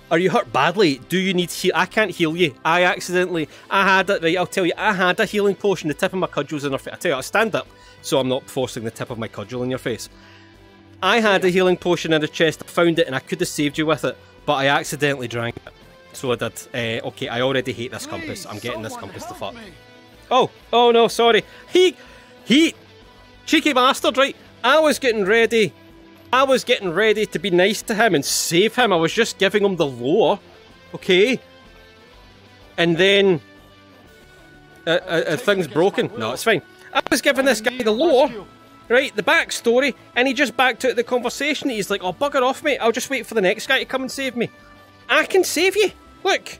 Are you hurt badly? Do you need heal? I can't heal you. I accidentally, I had it, right, I'll tell you, I had a healing potion, the tip of my cudgel's in her face. I tell you, I stand up, so I'm not forcing the tip of my cudgel in your face. I had a healing potion in the chest, I found it, and I could have saved you with it, but I accidentally drank it. So I did. Uh, okay, I already hate this compass. I'm getting this compass the fuck. Oh, oh no, sorry. He, he, cheeky bastard, right? I was getting ready. I was getting ready to be nice to him and save him. I was just giving him the lore, okay? And then, uh, uh, uh, things broken. No, it's fine. I was giving this guy the lore, right? The backstory, and he just backed out of the conversation. He's like, "Oh, bugger off, mate! I'll just wait for the next guy to come and save me." I can save you. Look,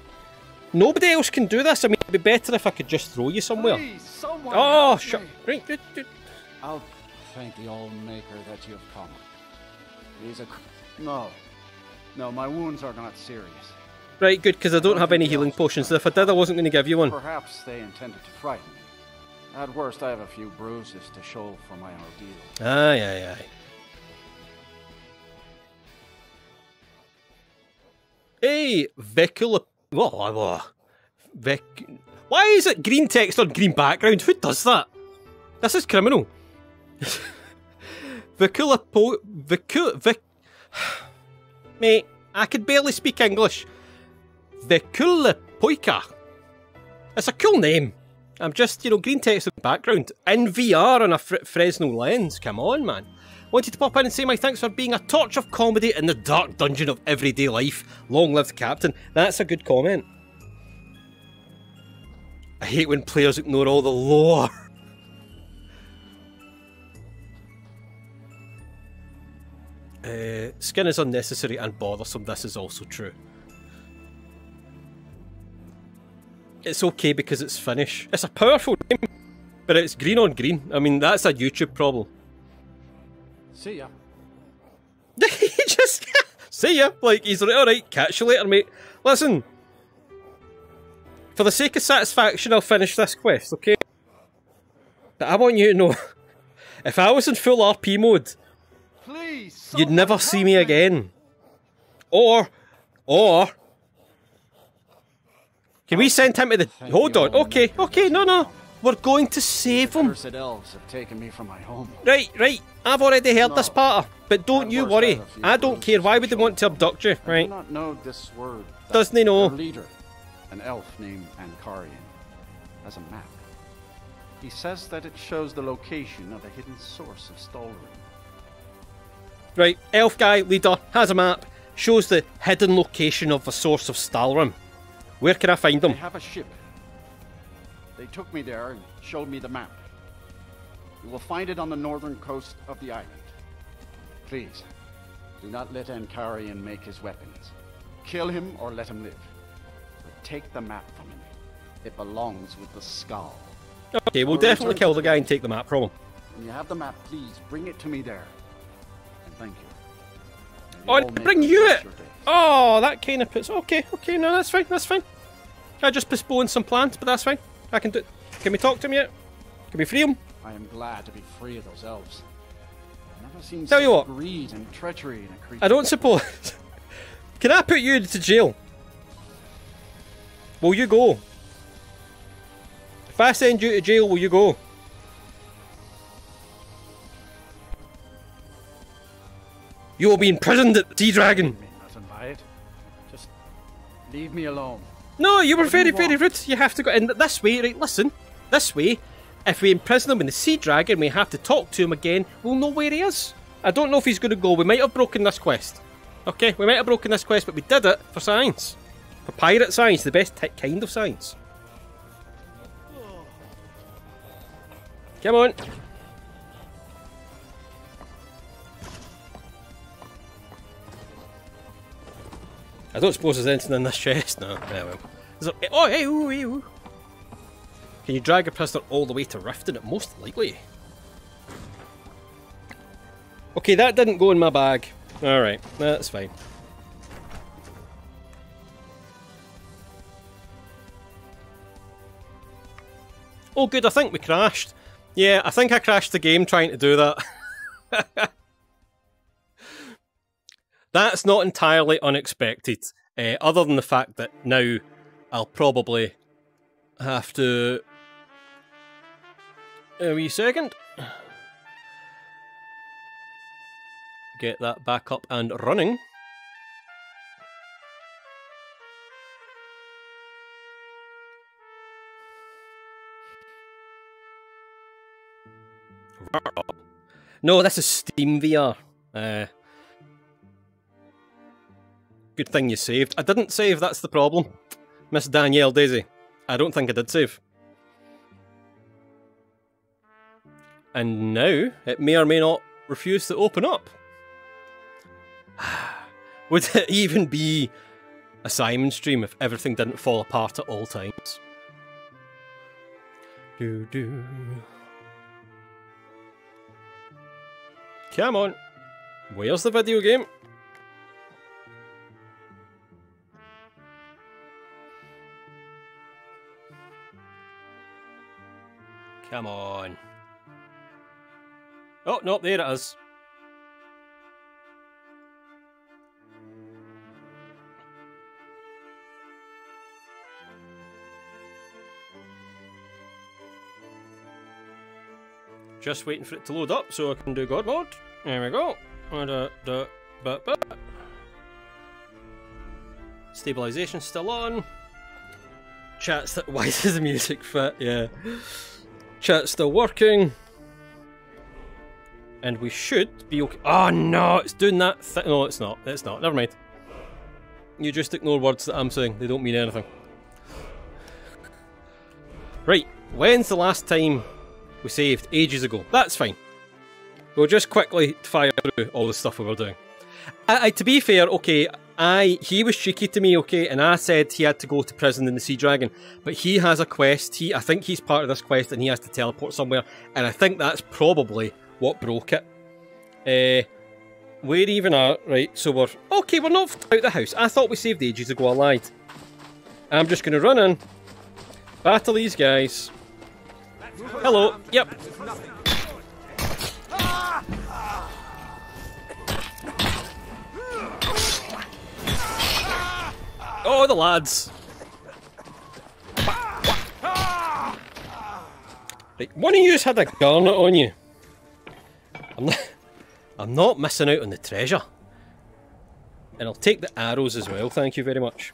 nobody else can do this. I mean, it'd be better if I could just throw you somewhere. Please, Oh, shut. Right, good, good. I'll thank the old Allmaker that you have come. These are... No. No, my wounds are not serious. Right, good, because I don't have any healing potions. So if I did, I wasn't going to give you one. Perhaps they intended to frighten me. At worst, I have a few bruises to show for my ordeal. Aye, aye, aye. Hey, Vecula. Whoa, whoa. Why is it green text on green background? Who does that? This is criminal. Vicula po. Vicula. Vic. Mate, I could barely speak English. Vicula Poika. It's a cool name. I'm just, you know, green text in the background. In VR on a Fre- Fresnel lens. Come on, man. Wanted to pop in and say my thanks for being a torch of comedy in the dark dungeon of everyday life. Long live the captain. That's a good comment. I hate when players ignore all the lore. (laughs) Uh, skin is unnecessary and bothersome. This is also true. It's okay because it's Finnish. It's a powerful name, but it's green on green. I mean, that's a YouTube problem. See ya. (laughs) he just (laughs) see ya. Like he's like, all right, catch you later, mate. Listen, for the sake of satisfaction, I'll finish this quest, okay? But I want you to know, (laughs) if I was in full RP mode, Please, you'd never see me again. Or, or, can we send him to the? Hold on. Okay, okay. No, no. We're going to save him. Elves have taken me from my home. Right, right. I've already heard this No. part, but don't you worry. have a few I don't care. Why would they want to abduct you? I do Right? not know this word. Doesn't he know? Leader, an elf named Ancarion, has a map. He says that it shows the location of a hidden source of Stalhrim. Right, elf guy, leader, has a map, shows the hidden location of the source of Stalhrim. Where can I find them? have a ship. They took me there and showed me the map. You will find it on the northern coast of the island. Please, do not let Ancarion make his weapons. Kill him or let him live. But take the map from him. It belongs with the Skaal. Okay, we'll Or definitely kill the guy and take the map from him. When you have the map, please bring it to me there. Thank you. Oh, bring you it! Oh, that kind of puts. Okay, okay, no, that's fine, that's fine. I just postponed some plans, but that's fine. I can do. Can we talk to him yet? Can we free him? I am glad to be free of those elves. I've never seen Tell you what. greed and treachery in a creature. I don't suppose. (laughs) Can I put you to jail? Will you go? If I send you to jail, will you go? You will be imprisoned at the Sea Dragon. nothing by it. Just leave me alone. No, you were What do you very, very rude. You have to go in this way, right? Listen, this way. If we imprison him in the Sea Dragon, we have to talk to him again. We'll know where he is. I don't know if he's going to go. We might have broken this quest. Okay, we might have broken this quest, but we did it for science. For pirate science, the best kind of science. Come on. I don't suppose there's anything in this chest. No. There- eh, oh, hey, ooh, hey, ooh. Can you drag a prisoner all the way to Riften? It most likely. Okay, that didn't go in my bag. Alright, that's fine. Oh good, I think we crashed. Yeah, I think I crashed the game trying to do that. (laughs) That's not entirely unexpected, uh, other than the fact that now I'll probably have to... A wee second. Get that back up and running. No, this is Steam VR. Uh, good thing you saved. I didn't save, that's the problem. Miss Danielle Daisy. I don't think I did save. And now, it may or may not refuse to open up. (sighs) Would it even be a Simon stream if everything didn't fall apart at all times? Do do. Come on. Where's the video game? Come on. Oh, no, there it is. Just waiting for it to load up so I can do God mode. There we go. Stabilization still on. Chat's st- (laughs) why does the music fit? Yeah. Chat's still working. And we should be okay. Oh no, it's doing that thing. No, it's not. It's not. Never mind. You just ignore words that I'm saying. They don't mean anything. Right. When's the last time we saved? Ages ago. That's fine. We'll just quickly fire through all the stuff we were doing. I, I, to be fair, okay, I he was cheeky to me, okay, and I said he had to go to prison in the Sea Dragon, but he has a quest. He, I think he's part of this quest, and he has to teleport somewhere, and I think that's probably what broke it. Uh, where even are right? So we're okay. We're not out the house. I thought we saved ages ago. I lied. I'm just gonna run in, battle these guys. Hello. Yep. Oh, the lads. Right, one of yous had a garnet on you. I'm not, I'm not missing out on the treasure. And I'll take the arrows as well, thank you very much.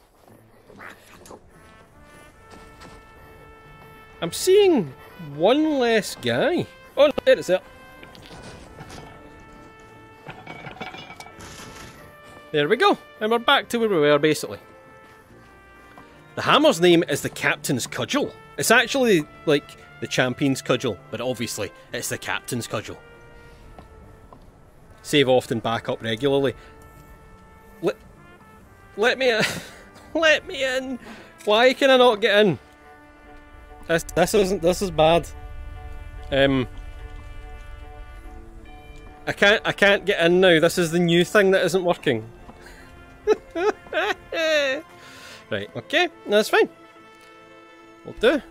I'm seeing one less guy. Oh, there it's there. There we go, and we're back to where we were basically. The hammer's name is the Captain's Cudgel. It's actually like the Champion's Cudgel, but obviously it's the Captain's Cudgel. Save often, back up regularly. Let, let me in. (laughs) Let me in. Why can I not get in? This this isn't this is bad. Um I can't I can't get in now. This is the new thing that isn't working. (laughs) right, okay, that's fine. We'll do.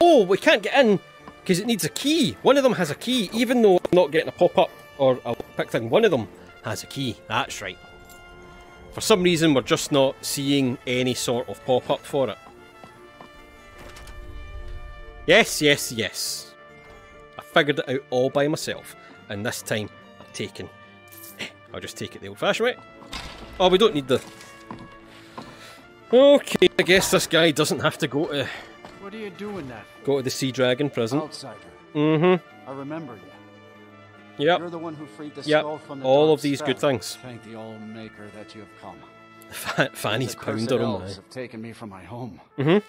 Oh, we can't get in because it needs a key. One of them has a key, even though I'm not getting a pop-up or a pick thing. One of them has a key. That's right. For some reason, we're just not seeing any sort of pop-up for it. Yes, yes, yes. I figured it out all by myself, and this time I've taken I'll just take it the old-fashioned way. Oh, we don't need the... Okay, I guess this guy doesn't have to go to What are you doing that for? go to the Sea Dragon prison. Outsider. Mm-hmm. I remember you. Yep. You're the one who freed the Yep. Skaal from the All of these good things. Thank the All Maker that you have come. Fanny's pounder, oh my. have taken me from my home. Mhm.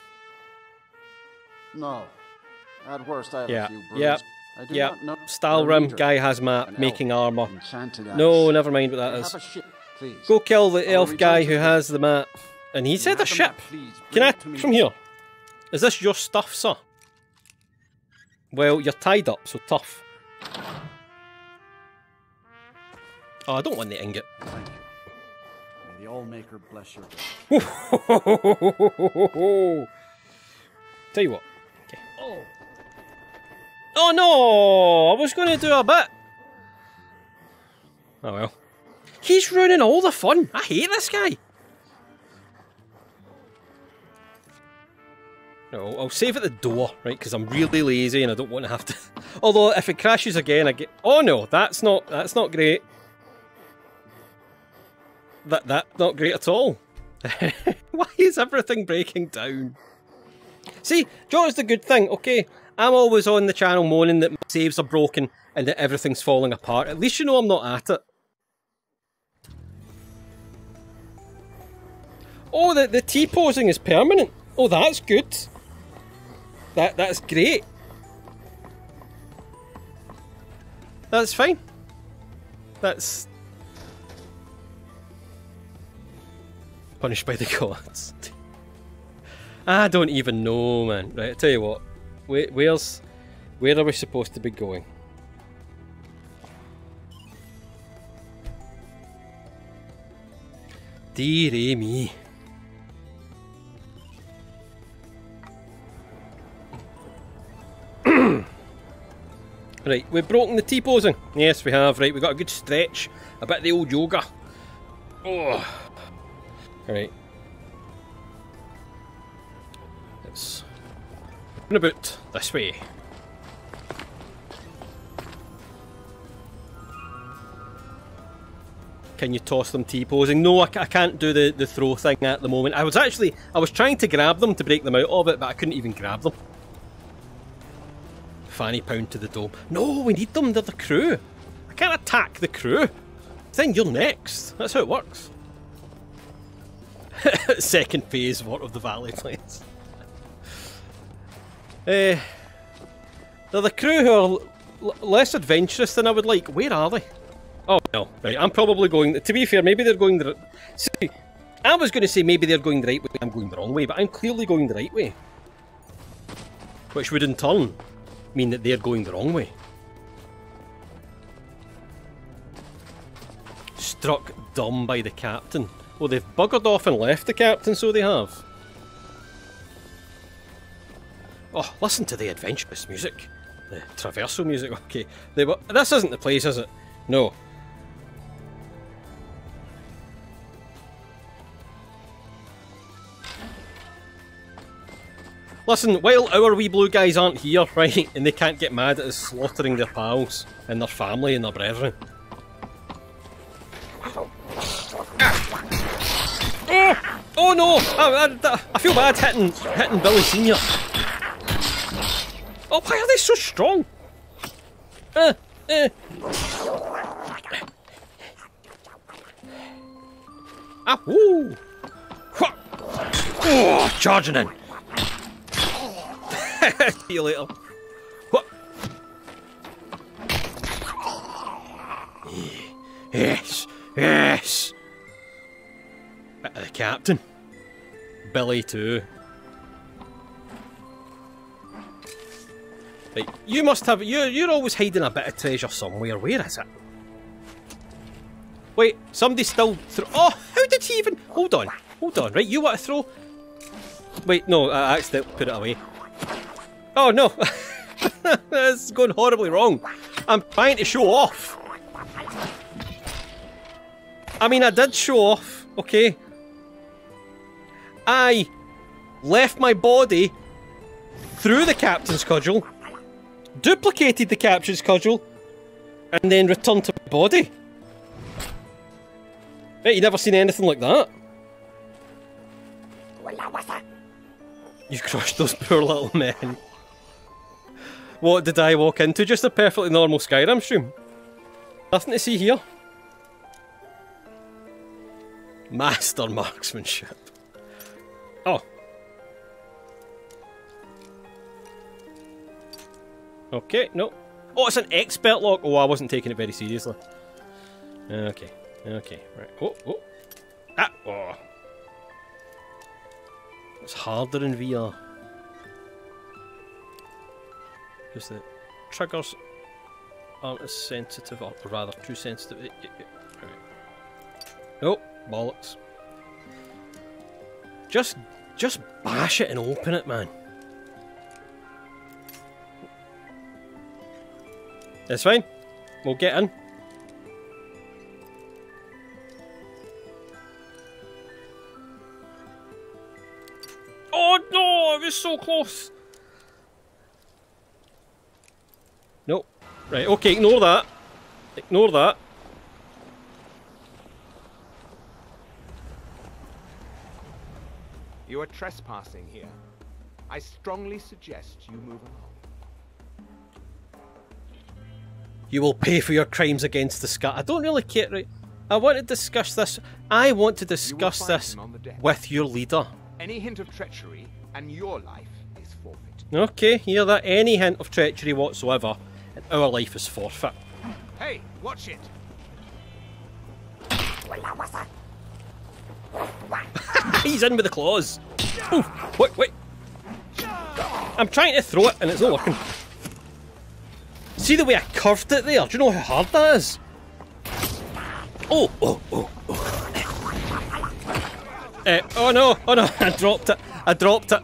No. At worst, I have Yeah, a few bruises. yeah, I do Yeah. not know Style their rim, guy has map, making elf, armour. No, never mind what that is. Go kill the elf guy who has the map. And he said the ship. Can I, it to me. from here? Is this your stuff, sir? Well, you're tied up, so tough. Oh, I don't want the ingot. Thank you. May the All Maker bless your (laughs) Tell you what. Okay. Oh. Oh no! I was going to do a bit. Oh well. He's ruining all the fun. I hate this guy. No, I'll save at the door, right? Because I'm really lazy and I don't want to have to. (laughs) Although if it crashes again, I get. Oh no, that's not. That's not great. That that's not great at all. (laughs) Why is everything breaking down? See, John's the good thing, okay? I'm always on the channel moaning that my saves are broken and that everything's falling apart. At least you know I'm not at it. Oh, the, the T-posing is permanent. Oh, that's good. That That's great. That's fine. That's... Punished by the (laughs) gods. I don't even know, man. Right, I tell you what. Where, where's... Where are we supposed to be going? Dear me. Right, we've broken the T-posing. Yes, we have. Right, we got a good stretch. A bit of the old yoga. Oh. Right. Let's run about this way. Can you toss them T-posing? No, I, I can't do the, the throw thing at the moment. I was actually, I was trying to grab them to break them out of it, but I couldn't even grab them. Fanny pound to the dome. No, we need them, they're the crew. I can't attack the crew. Then you're next. That's how it works. (laughs) Second phase War of the Valley place. (laughs) Eh, they're the crew who are less adventurous than I would like. Where are they? Oh no, right. I'm probably going. To be fair, maybe they're going the. See, I was going to say maybe they're going the right way. I'm going the wrong way, but I'm clearly going the right way. Which would in turn mean that they're going the wrong way. Struck dumb by the captain. Well, they've buggered off and left the captain, so they have. Oh, listen to the adventurous music. The traversal music, (laughs) okay. They were, this isn't the place, is it? No. Listen, while our wee blue guys aren't here, (laughs) right, and they can't get mad at us slaughtering their pals and their family and their brethren. Oh, oh no! I, I, I feel bad hitting hitting Billy Senior. Oh, why are they so strong? Uh, uh. Ah, woo! Oh, charging in. (laughs) You later. Yes, yes. Bit of the captain. Billy too. Right, you must have. You're, you're always hiding a bit of treasure somewhere. Where is it? Wait, somebody still throw. Oh, how did he even? Hold on, hold on. Right, you want to throw? Wait, no, I accidentally put it away. Oh no, (laughs) this is going horribly wrong. I'm trying to show off. I mean, I did show off, okay? I left my body through the captain's cudgel, duplicated the captain's cudgel, and then returned to my body. Hey, you never seen anything like that? You crushed those (laughs) poor little men. What did I walk into? Just a perfectly normal Skyrim stream. Nothing to see here. Master marksmanship. Oh. Okay, no. Oh, it's an expert lock. Oh, I wasn't taking it very seriously. Okay, okay, right. Oh, oh. Ah, oh. It's harder in VR. The triggers aren't as sensitive, or rather, too sensitive. Eh, eh, eh, right. Oh, bollocks. Just, just bash it and open it, man. It's fine. We'll get in. Oh no, it was so close. Nope. Right, okay, ignore that. Ignore that. You are trespassing here. I strongly suggest you move along. You will pay for your crimes against the sky. I don't really care. Right? I want to discuss this. I want to discuss this him on the deck. with your leader. Any hint of treachery, and your life is forfeit. Okay, hear that? Any hint of treachery whatsoever, and our life is forfeit. Hey, watch it! (laughs) He's in with the claws. Oh, wait, wait. I'm trying to throw it and it's not working. See the way I curved it there? Do you know how hard that is? Oh, oh, oh, oh. Uh, oh no, oh no, (laughs) I dropped it. I dropped it.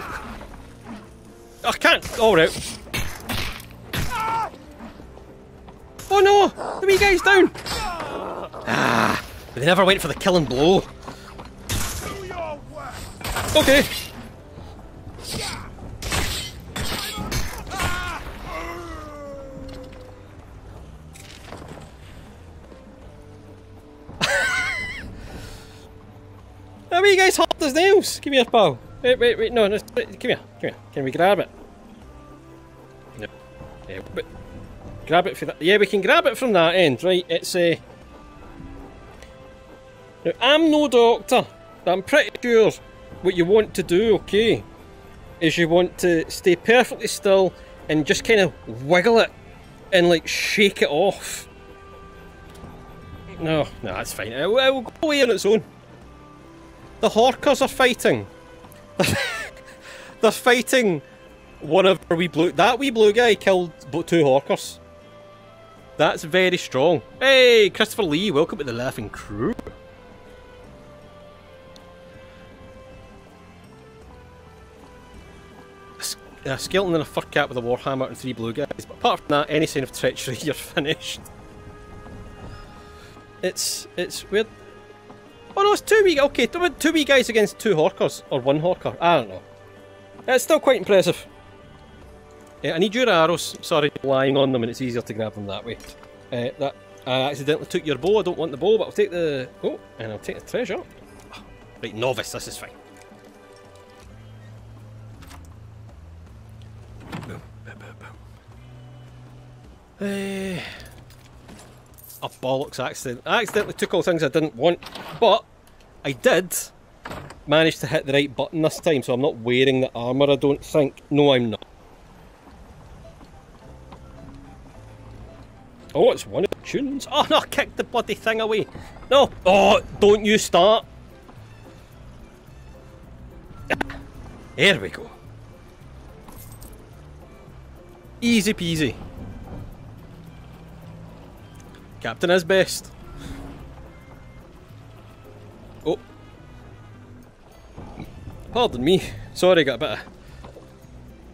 (laughs) I can't. Alright. Oh no! The wee guy's down! Ah, they never went for the killing blow. Okay. (laughs) The wee guy's hard as nails. Give me your pal. Wait, wait, wait. No, no. Come here. Come here. Can we grab it? No. Yeah, but grab it for that. Yeah, we can grab it from that end, right? It's a. Uh... Now, I'm no doctor, but I'm pretty sure what you want to do, okay, is you want to stay perfectly still and just kind of wiggle it and like shake it off. No, no, that's fine. It will, it will go away on its own. The Horkers are fighting. (laughs) They're fighting one of our wee blue. That wee blue guy killed two Horkers. That's very strong. Hey, Christopher Lee, welcome to the Laughing Crew. A skeleton and a fur cap with a warhammer and three blue guys. But apart from that, any sign of treachery, (laughs) you're finished. It's it's weird. Oh no, it's two wee. Okay, two, wee guys against two Horkers or one Horker. I don't know. It's still quite impressive. Yeah, I need your arrows. Sorry, lying on them, and it's easier to grab them that way. Uh, that I accidentally took your bow. I don't want the bow, but I'll take the oh, and I'll take the treasure. Ah, Right, novice. This is fine. Boom, boom, boom, boom. Eh, Oh bollocks! Accident. I accidentally took all things I didn't want, but I did manage to hit the right button this time, so I'm not wearing the armour. I don't think. No, I'm not. Oh, it's one of the tunes. Oh no! Kick the bloody thing away. No! Oh, don't you start. There we go. Easy peasy. Captain is best. Oh. Pardon me. Sorry, got a bit of...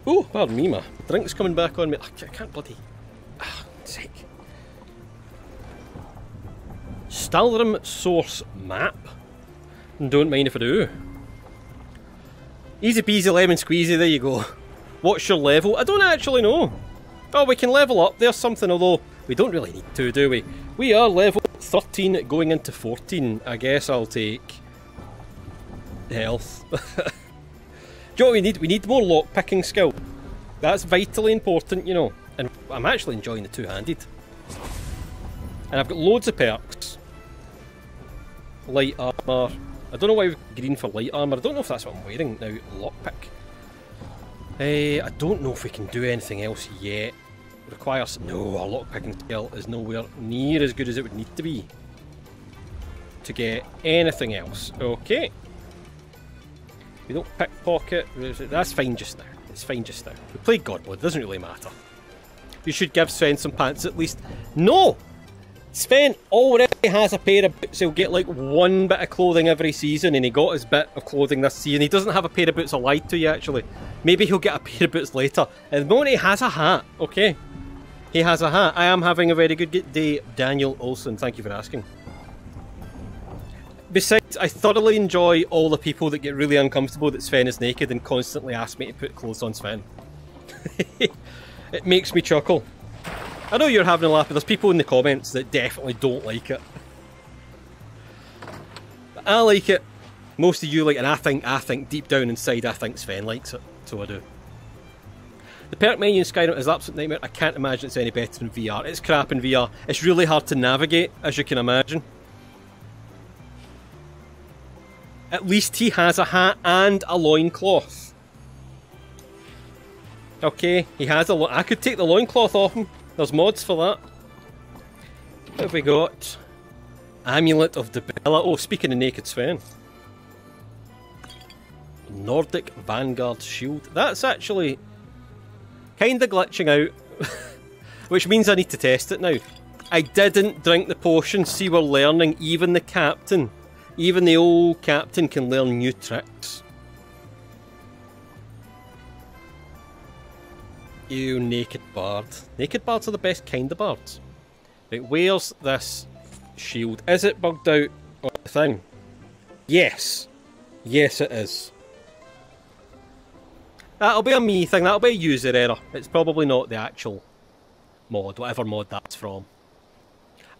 Oh, pardon me, my drink's coming back on me. I ca- I can't bloody... Ah, sake. Stalhrim source map? And don't mind if I do. Easy peasy lemon squeezy, there you go. What's your level? I don't actually know. Oh, we can level up. There's something, although We don't really need to, do we? We are level 13 going into 14. I guess I'll take health. (laughs) do you know what we need? We need more lock-picking skill. That's vitally important, you know. And I'm actually enjoying the two-handed. And I've got loads of perks. Light armour. I don't know why we've green for light armour. I don't know if that's what I'm wearing now. Lockpick. Uh, I don't know if we can do anything else yet. Requires... No, our lockpicking skill is nowhere near as good as it would need to be. To get anything else. Okay. We don't pickpocket. That's fine just now. It's fine just now. We played Godblood. Doesn't really matter. You should give Sven some pants at least. No! Sven already has a pair of boots. He'll get like one bit of clothing every season, and he got his bit of clothing this season. He doesn't have a pair of boots. I lied to you, actually. Maybe he'll get a (laughs) pair of boots later. At the moment, he has a hat, okay? He has a hat. I am having a very good day, Daniel Olson. Thank you for asking. Besides, I thoroughly enjoy all the people that get really uncomfortable that Sven is naked and constantly ask me to put clothes on Sven. (laughs) it makes me chuckle. I know you're having a laugh, but there's people in the comments that definitely don't like it. But I like it. Most of you like, it, and I think, I think deep down inside, I think Sven likes it. So I do. The perk menu in Skyrim is absolute nightmare. I can't imagine it's any better in VR. It's crap in VR. It's really hard to navigate, as you can imagine. At least he has a hat and a loincloth. Okay, he has a lo I could take the loincloth off him. There's mods for that. What have we got? Amulet of Dibella. Oh, speaking of Naked Sven. Nordic Vanguard Shield. That's actually kind of glitching out. (laughs) Which means I need to test it now. I didn't drink the potion. See, we're learning. Even the captain, even the old captain can learn new tricks. You naked bard. Naked bards are the best kind of bards. Right, where's this shield? Is it bugged out on the thing? Yes. Yes it is. That'll be a me thing, that'll be a user error. It's probably not the actual mod, whatever mod that's from.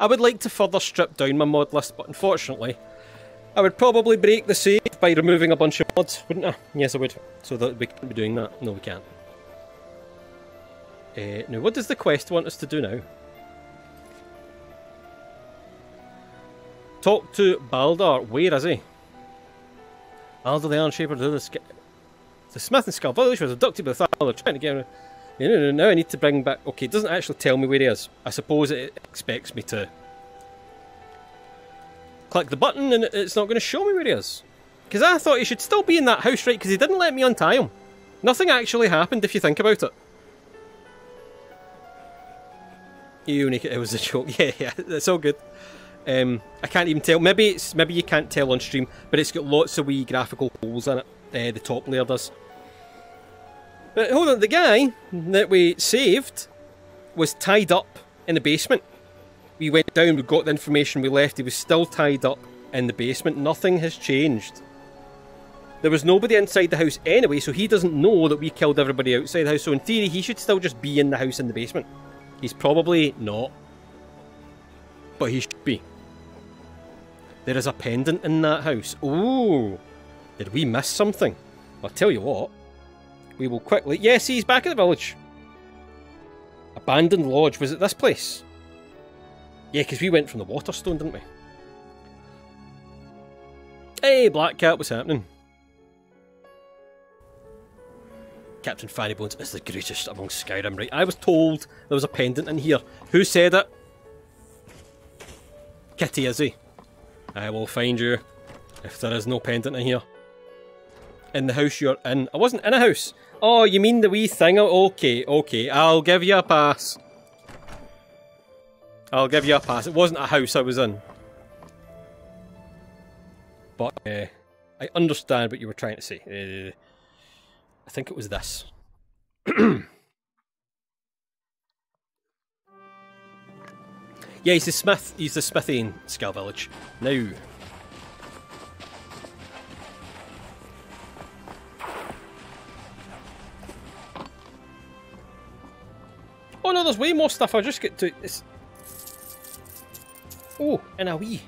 I would like to further strip down my mod list, but unfortunately, I would probably break the save by removing a bunch of mods, wouldn't I? Yes, I would. So that we can't be doing that. No, we can't. Uh, now, what does the quest want us to do now? Talk to Baldor. Where is he? Baldor the Iron Shaper. Do the, the Smith and Skaal Village was abducted by the They're trying to get him. No, no, no, now I need to bring back... Okay, it doesn't actually tell me where he is. I suppose it expects me to... Click the button and it's not going to show me where he is. Because I thought he should still be in that house, right? Because he didn't let me untie him. Nothing actually happened if you think about it. Unique. It was a joke. (laughs) Yeah, yeah, that's all good. Um, I can't even tell. Maybe it's maybe you can't tell on stream, but it's got lots of wee graphical holes in it. Uh, the top layer does. But hold on, the guy that we saved was tied up in the basement. We went down, we got the information, we left. He was still tied up in the basement. Nothing has changed. There was nobody inside the house anyway, so he doesn't know that we killed everybody outside the house. So in theory, he should still just be in the house in the basement. He's probably not. But he should be. There is a pendant in that house. Ooh! Did we miss something? I'll tell you what. We will quickly... Yes, he's back at the village. Abandoned lodge. Was it this place? Yeah, because we went from the Waterstone, didn't we? Hey, Black Cat, what's happening? Captain Fannybones is the greatest among Skyrim, right? I was told there was a pendant in here. Who said it? Kitty, is he? I will find you if there is no pendant in here. In the house you're in. I wasn't in a house. Oh, you mean the wee thing? Okay, okay. I'll give you a pass. I'll give you a pass. It wasn't a house I was in. But uh, I understand what you were trying to say. Uh, I think it was this. (clears throat) yeah, he's the Smith. He's the Smithy in Skaal Village. Now. Oh no, there's way more stuff. I'll just get to. It's, Oh, and a wee,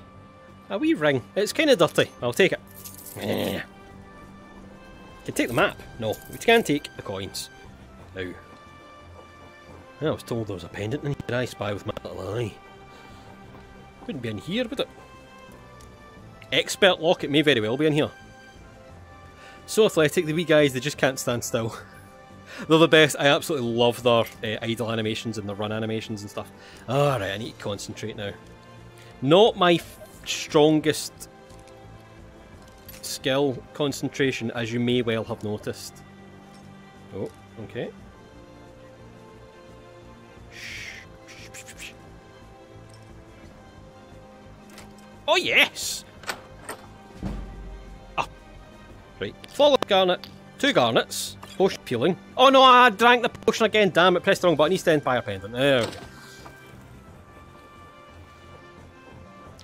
a wee ring. It's kind of dirty. I'll take it. Yeah. Can take the map. No, we can take the coins. Now, I was told there was a pendant in here. I spy with my little eye. Couldn't be in here, would it? Expert lock, it may very well be in here. So athletic, the wee guys, they just can't stand still. (laughs) They're the best. I absolutely love their uh, idle animations and the run animations and stuff. Alright, I need to concentrate now. Not my strongest skill concentration, as you may well have noticed. Oh, okay. Oh yes! Ah. Right. Follow garnet. Two garnets. Potion peeling. Oh no, I drank the potion again. Damn it, pressed the wrong button. East Empire pendant. There.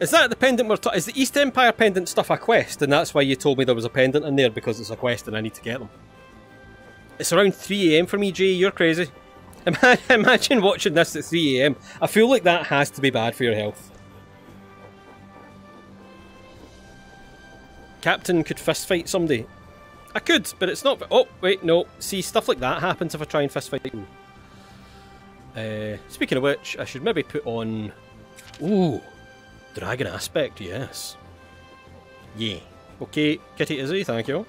Is that the pendant we're Is the East Empire pendant stuff a quest? And that's why you told me there was a pendant in there because it's a quest and I need to get them. It's around 3am for me, Jay. You're crazy. (laughs) Imagine watching this at 3am. I feel like that has to be bad for your health. Captain could fist fight somebody. I could, but it's not. Oh, wait, no. See, stuff like that happens if I try and fist fight you. Uh, speaking of which, I should maybe put on. Ooh, dragon aspect, yes. Yeah. Okay, Kitty Izzy, thank you.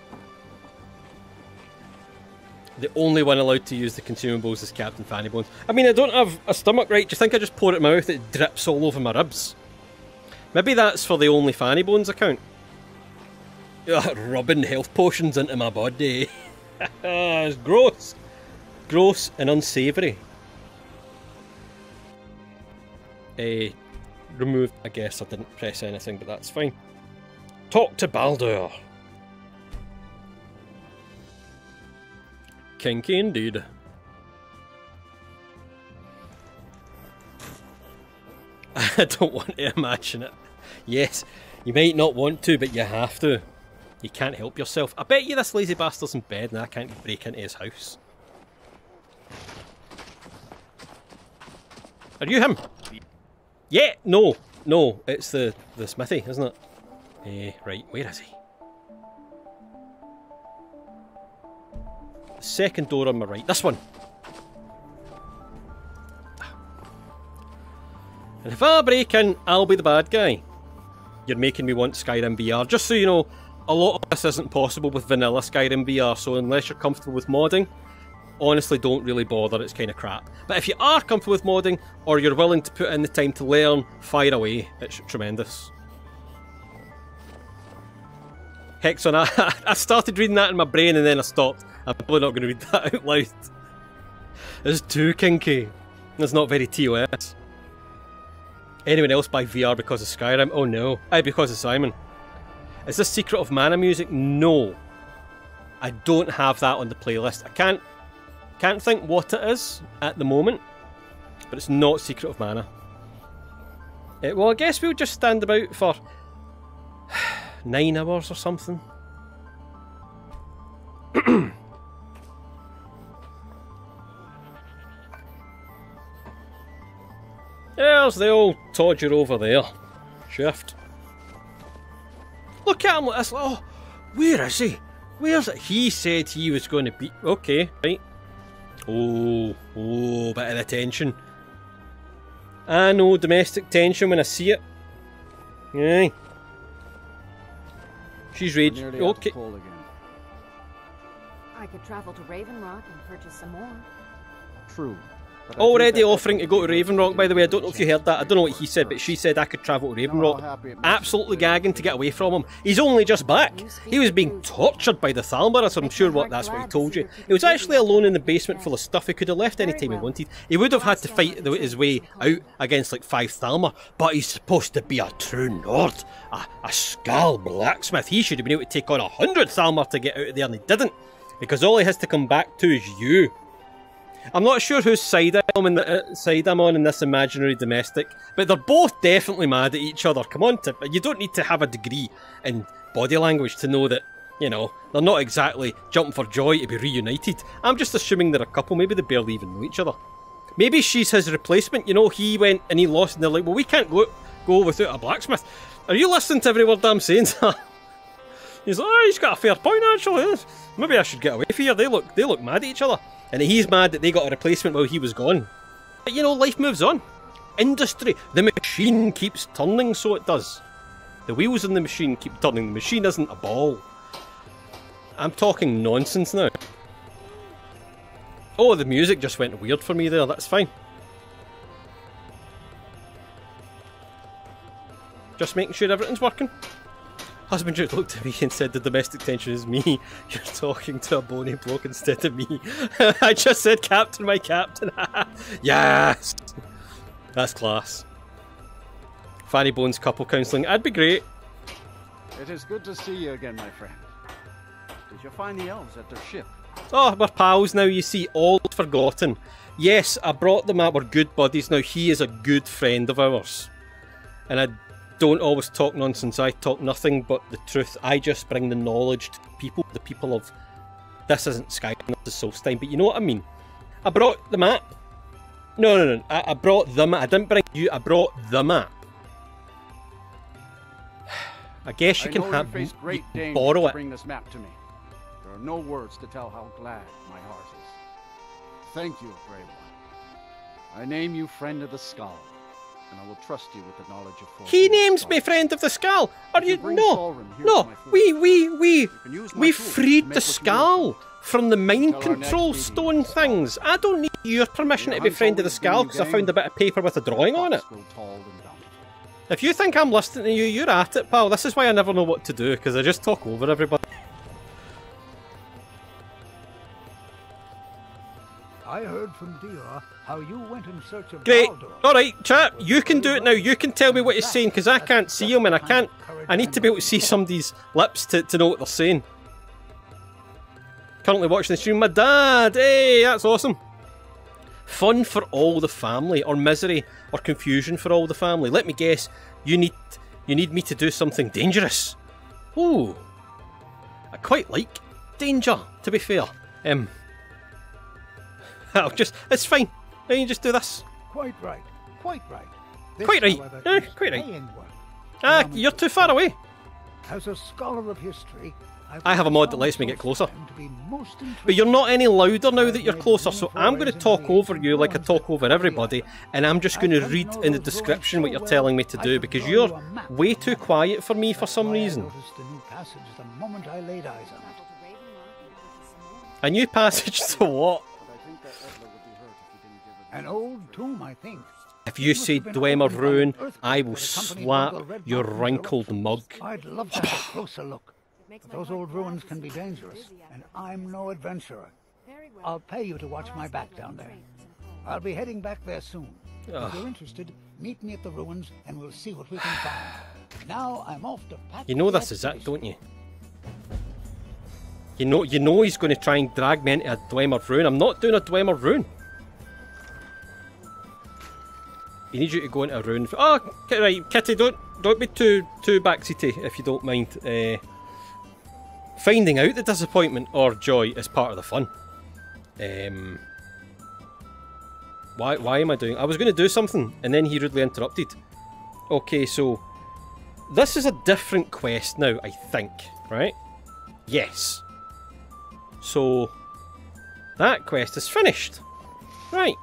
The only one allowed to use the consumables is Captain Fanny Bones. I mean, I don't have a stomach, right? Do you think I just pour it in my mouth, it drips all over my ribs? Maybe that's for the only Fanny Bones account. (laughs) rubbing health potions into my body. (laughs) it's gross. Gross and unsavoury. Uh, removed, I guess I didn't press anything, but that's fine. Talk to Baldor. Kinky indeed. (laughs) I don't want to imagine it. Yes, you might not want to, but you have to. You can't help yourself. I bet you this lazy bastard's in bed and I can't break into his house. Are you him? Yeah, no, no, it's the, the smithy, isn't it? Eh, right, where is he? The second door on my right, this one. And if I break in, I'll be the bad guy. You're making me want Skyrim VR, just so you know, a lot of this isn't possible with vanilla Skyrim VR, so unless you're comfortable with modding, honestly don't really bother, it's kind of crap. But if you are comfortable with modding, or you're willing to put in the time to learn, fire away, it's tremendous. Hexon, (laughs) I, I started reading that in my brain and then I stopped. I'm probably not going to read that out loud. It's too kinky. It's not very TOS. Anyone else buy VR because of Skyrim? Oh no. I because of Simon. Is this Secret of Mana music? No. I don't have that on the playlist. I can't can't think what it is at the moment, but it's not Secret of Mana. Uh, well, I guess we'll just stand about for (sighs) nine hours or something. (coughs) There's the old Todger over there. Shift. Look at him like this. Oh, where is he? Where's it? He said he was going to be. Okay, right. Oh, oh, bit of the tension. I know domestic tension when I see it. Yeah. She's raged. Okay. I could travel to Raven Rock and purchase some more. True. Already offering to go to Raven Rock, by the way. I don't know if you heard that. I don't know what he said, but she said I could travel to Raven Rock. Absolutely gagging to get away from him. He's only just back. He was being tortured by the Thalmor, so I'm sure what that's what he told you. He was actually alone in the basement full of stuff. He could have left any time he wanted. He would have had to fight his way out against like five Thalmor, but he's supposed to be a true Nord, a, a Skaal blacksmith. He should have been able to take on a hundred Thalmor to get out of there, and he didn't. Because all he has to come back to is you. I'm not sure whose side I'm, the, uh, side I'm on in this imaginary domestic, but they're both definitely mad at each other. Come on, Tip. You don't need to have a degree in body language to know that, you know, they're not exactly jumping for joy to be reunited. I'm just assuming they're a couple. Maybe they barely even know each other. Maybe she's his replacement. You know, he went and he lost, and they're like, well, we can't go go without a blacksmith. Are you listening to every word I'm saying? (laughs) he's like, oh, he's got a fair point actually. Maybe I should get away from here. They look, they look mad at each other, and he's mad that they got a replacement while he was gone. But you know, life moves on. Industry, the machine keeps turning, so it does. The wheels in the machine keep turning. The machine isn't a ball. I'm talking nonsense now. Oh, the music just went weird for me there. That's fine. Just making sure everything's working. Husband (laughs) looked at me and said the domestic tension is me. (laughs) You're talking to a bony bloke instead of me. (laughs) I just said captain, my captain. yes! That's class. Fanny Bones couple counselling. That'd be great. It is good to see you again, my friend. Did you find the elves at their ship? Oh, we're pals now, you see, all forgotten. Yes, I brought them up, we're good buddies now. He is a good friend of ours. And I don't always talk nonsense, I talk nothing but the truth. I just bring the knowledge to people, the people of. This isn't Skyrim, this is Solstheim, but you know what I mean. I brought the map. No, no, no, I, I brought the map. I didn't bring you, I brought the map. I guess you I can have you great you borrow to it. bring this map to me. There are no words to tell how glad my heart is. Thank you, Grey One. I name you Friend of the Skull, and I will trust you with the knowledge of He names me friend of the skull. Are You you no? Solrin here to No, we we we can use my we freed the skull from the mind control stone things. I don't need your permission to be friend of the skull because I found a bit of paper with a drawing on it. Fox grow tall and bountiful. If you think I'm listening to you, you're at it, pal. This is why I never know what to do because I just talk over everybody. I heard from Deor how you went in search of Great. Baldor. All right, chap. You can do it now. You can tell me what he's saying because I can't see him and I can't. I need to be able to see somebody's lips to, to know what they're saying. Currently watching the stream, my dad. Hey, that's awesome. Fun for all the family, or misery, or confusion for all the family. Let me guess. You need you need me to do something dangerous. Ooh, I quite like danger. To be fair, um, I'll (laughs) just it's fine. You can just do this. Quite right. Quite right. This, Quite right. however, quite right. Ah, Allow me you're too far away. As a scholar of history, I have a mod that lets me get closer. But you're not not any louder now that you're closer, so I'm going to talk over you like I talk over everybody, and I'm just going to read in the description what you're telling me to do because you're way too quiet for me for some reason. noticed the new passage the moment I laid eyes on it. Travel to Raven Rock and purchase some more. A new passage (laughs) to what? An old tomb, I think. If you say Dwemer Ruin, I will slap your wrinkled mug. I'd love to have a (coughs) closer look. But those old ruins can be dangerous, and I'm no adventurer. I'll pay you to watch my back down there. trains and call. I'll be heading back there soon. Ugh. If you're interested, meet me at the ruins and we'll see what we can find. Now I'm off to pack You know this is it, don't you? You know, you know he's going to try and drag me into a Dwemer ruin. I'm not doing a Dwemer Ruin. He needs you to go into a rune. Oh, right, Kitty, don't don't be too too backseaty if you don't mind. Uh, finding out the disappointment or joy is part of the fun. Um, why why am I doing? I was going to do something and then he rudely interrupted. Okay, so this is a different quest now, I think, right? Yes. So that quest is finished. Right.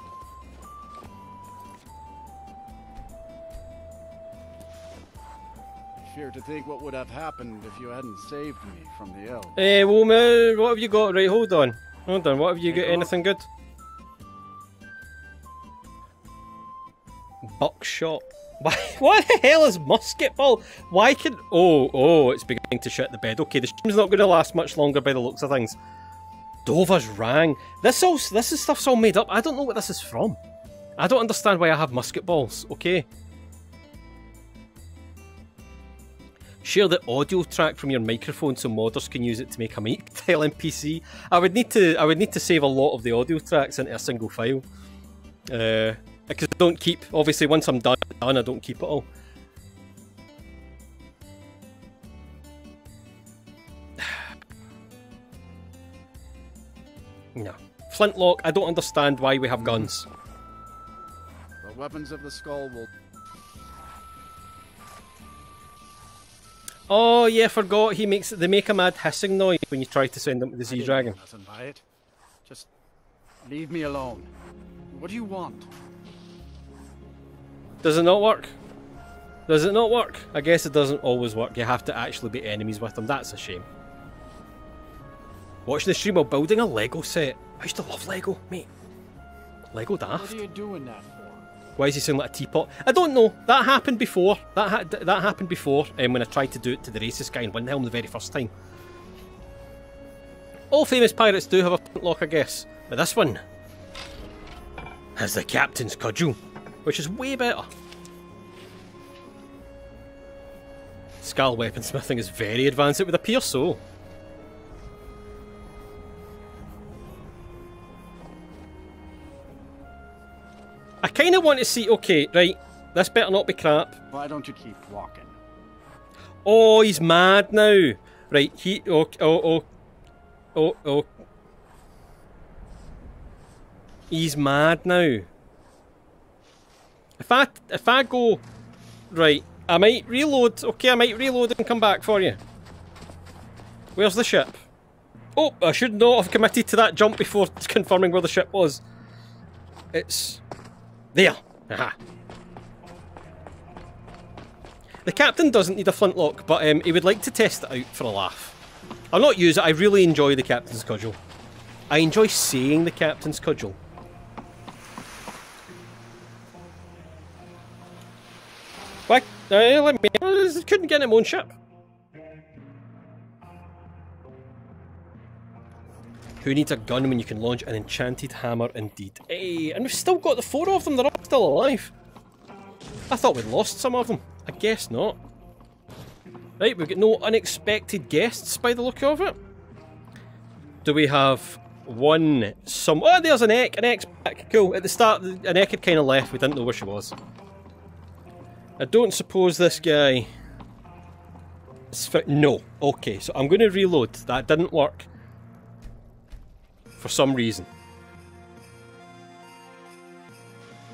Fear to think what would have happened if you hadn't saved me from the elves. Eh, woman, what have you got? Right, hold on. Hold on, what have you got? Anything good? Buckshot. (laughs) Why, what the hell is musket ball? Why can... Oh, oh, it's beginning to shit the bed. Okay, the stream's not going to last much longer by the looks of things. Dover's Rang. This all, this is stuff's all made up. I don't know what this is from. I don't understand why I have musket balls, okay? Share the audio track from your microphone so modders can use it to make a mic (laughs) tile NPC. I would need to I would need to save a lot of the audio tracks into a single file. Uh, because I don't keep obviously once I'm done, done I don't keep it all. (sighs) no. Flintlock, I don't understand why we have guns. The weapons of the skull will. Oh yeah, I forgot. He makes they make a mad hissing noise when you try to send them to the Sea Dragon. nothing by it. Just leave me alone. What do you want? Does it not work? Does it not work? I guess it doesn't always work. You have to actually be enemies with them. That's a shame. Watching the stream while building a Lego set. I used to love Lego, mate. Lego daft. What are you doing that? Why is he sounding like a teapot? I don't know. That happened before. That ha- that happened before um, when I tried to do it to the racist guy in Windhelm the very first time. All famous pirates do have a lock, I guess, but this one has the captain's cudgel, which is way better. Skull weaponsmithing is very advanced. It would appear so. I kind of want to see. Okay, right. This better not be crap. Why don't you keep walking? Oh, he's mad now. Right, he. Oh, oh, oh. Oh, oh. He's mad now. If I if I go right, I might reload. Okay, I might reload and come back for you. Where's the ship? Oh, I should not have committed to that jump before (laughs) confirming where the ship was. It's there. Aha. The captain doesn't need a flintlock, but um, he would like to test it out for a laugh. I'll not use it. I really enjoy the captain's cudgel. I enjoy seeing the captain's cudgel. Why? Uh, let me. I couldn't get him own ship. Who needs a gun when you can launch an enchanted hammer indeed? Hey, and we've still got the four of them, they're all still alive. I thought we'd lost some of them. I guess not. Right, we've got no unexpected guests by the look of it. Do we have one some Oh there's Annekke, an Ek's back. Cool. At the start Annekke had kinda left, we didn't know where she was. I don't suppose this guy No. Okay, so I'm gonna reload. That didn't work for some reason.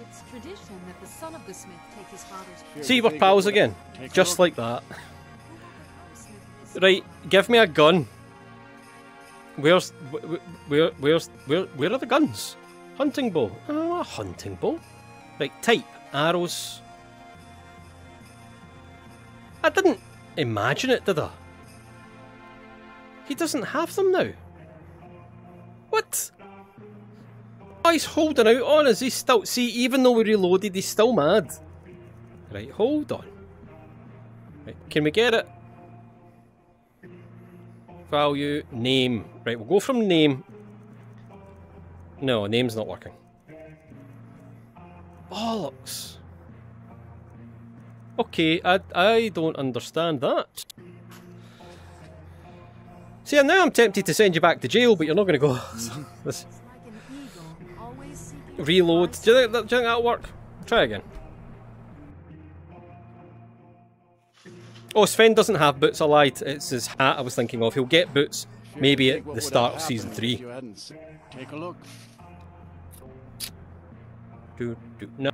It's tradition that the son of the smith take his father's See, we're pals again. Just like that. Right, give me a gun. Where's wh- wh- where where's where where are the guns? Hunting bow. Oh, a hunting bow. Right, type arrows. I didn't imagine it, did I? He doesn't have them now. What? Oh, he's holding out on us. He's still see. Even though we reloaded, he's still mad. Right, hold on. Right, can we get it? Value, name. Right, we'll go from name. No, name's not working. Bollocks. Okay, I, I don't understand that. See, and now I'm tempted to send you back to jail, but you're not going to go. (laughs) This- It's like an eagle, always seeking to reload. Do you, think that, do you think that'll work? Try again. Oh, Sven doesn't have boots. I lied. It's his hat I was thinking of. He'll get boots maybe at the start of season three. You hadn't s- Take a look. Do, do, no.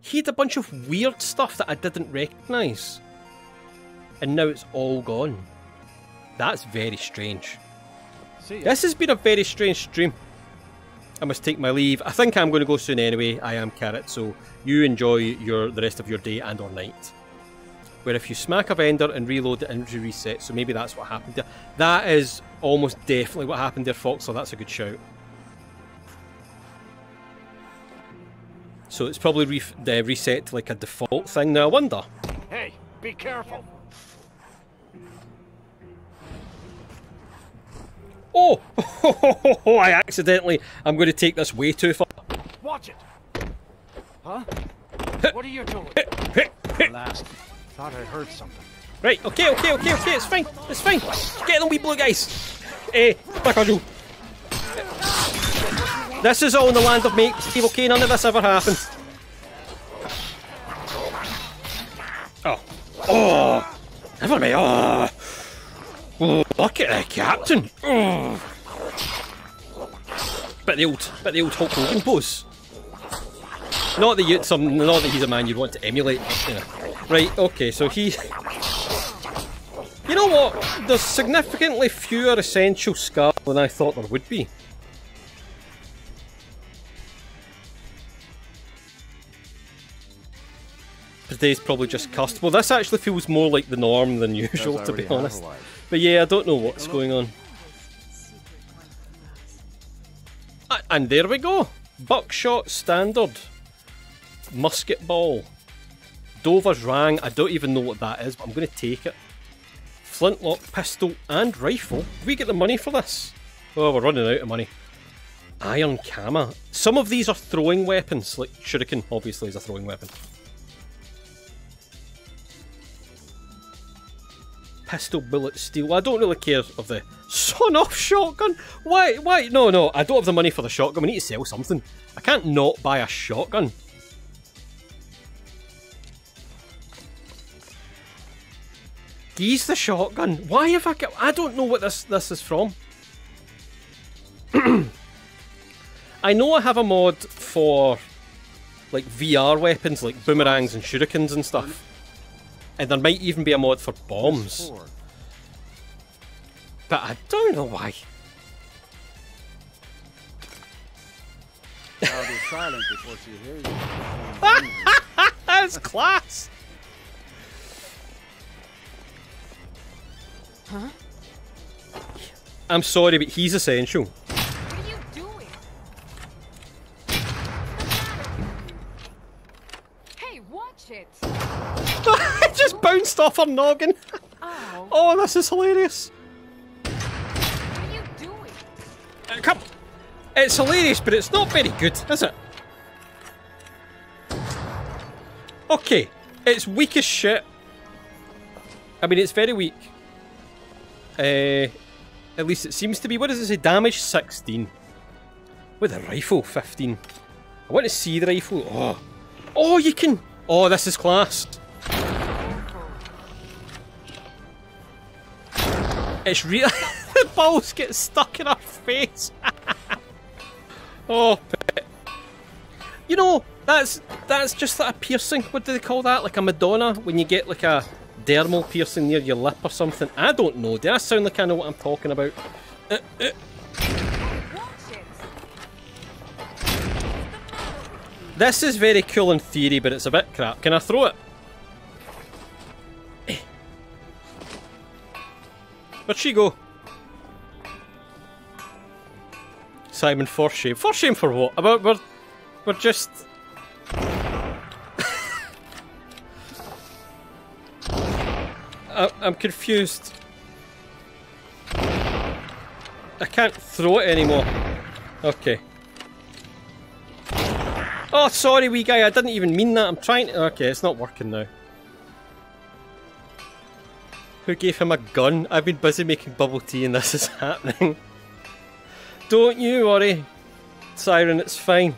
He had a bunch of weird stuff that I didn't recognise. And now it's all gone. That's very strange. See. This has been a very strange stream. I must take my leave. I think I'm going to go soon anyway. I am Carrot, so you enjoy your the rest of your day and or night. Where if you smack a vendor and reload the inventory reset, so maybe that's what happened there. That is almost definitely what happened there, Foxler. That's a good shout. So it's probably ref- uh, reset to like a default thing now. I wonder. Hey, be careful. Oh! (laughs) I accidentally. I'm going to take this way too far. Watch it. Huh? What are you doing? Last. Thought I heard something. Right, okay, okay, okay, okay, it's fine, it's fine. Get them wee blue guys. Eh, back on you. This is all in the land of make believe, okay? None of this ever happened. Oh. Oh. Never mind. Oh. Look at the captain. Oh. Bit the old, bit the old Hulk Hogan pose. Not that you, some, not that he's a man you'd want to emulate. You know. Right, okay, so he... You know what? There's significantly fewer essential scars than I thought there would be. Today's probably just. Well, this actually feels more like the norm than usual, to be honest. But yeah, I don't know what's going on. And there we go. Buckshot standard. Musket ball. Dover's Rang. I don't even know what that is, but I'm going to take it. Flintlock pistol and rifle. We get the money for this? Oh, we're running out of money. Iron Kama. Some of these are throwing weapons, like Shuriken obviously is a throwing weapon. Pistol bullet steel. I don't really care of the son off shotgun. Why? Why? No, no. I don't have the money for the shotgun. We need to sell something. I can't not buy a shotgun. Geese the shotgun. Why have I got? I don't know what this this is from. (clears throat) I know I have a mod for like VR weapons, like boomerangs and shurikens and stuff. And there might even be a mod for bombs. But I don't know why. I'll be silent before she hears you. (laughs) That's class. Huh? I'm sorry, but he's essential. What are you doing? Hey, watch it! it just bounced off her noggin. Oh, Oh, this is hilarious. what are you doing? Uh, Come. It's hilarious, but it's not very good, is it? Okay, it's weak as shit. I mean, it's very weak. Uh, at least it seems to be. What does it say? Damage 16. With a rifle, 15. I want to see the rifle. Oh, oh, you can. Oh, this is class. It's real. (laughs) the balls get stuck in our face. (laughs) oh, you know that's that's just a piercing. What do they call that? Like a Madonna when you get like a dermal piercing near your lip or something. I don't know. Do I sound like I know what I'm talking about? Watch it! This is very cool in theory, but it's a bit crap. Can I throw it? Where'd she go? Simon, for shame. For shame for what? About we're we're just. (coughs) I'm confused. I can't throw it anymore. Okay. Oh, sorry, wee guy. I didn't even mean that. I'm trying to. Okay, it's not working now. Who gave him a gun? I've been busy making bubble tea and this is (laughs) happening. Don't you worry, Siren, it's fine.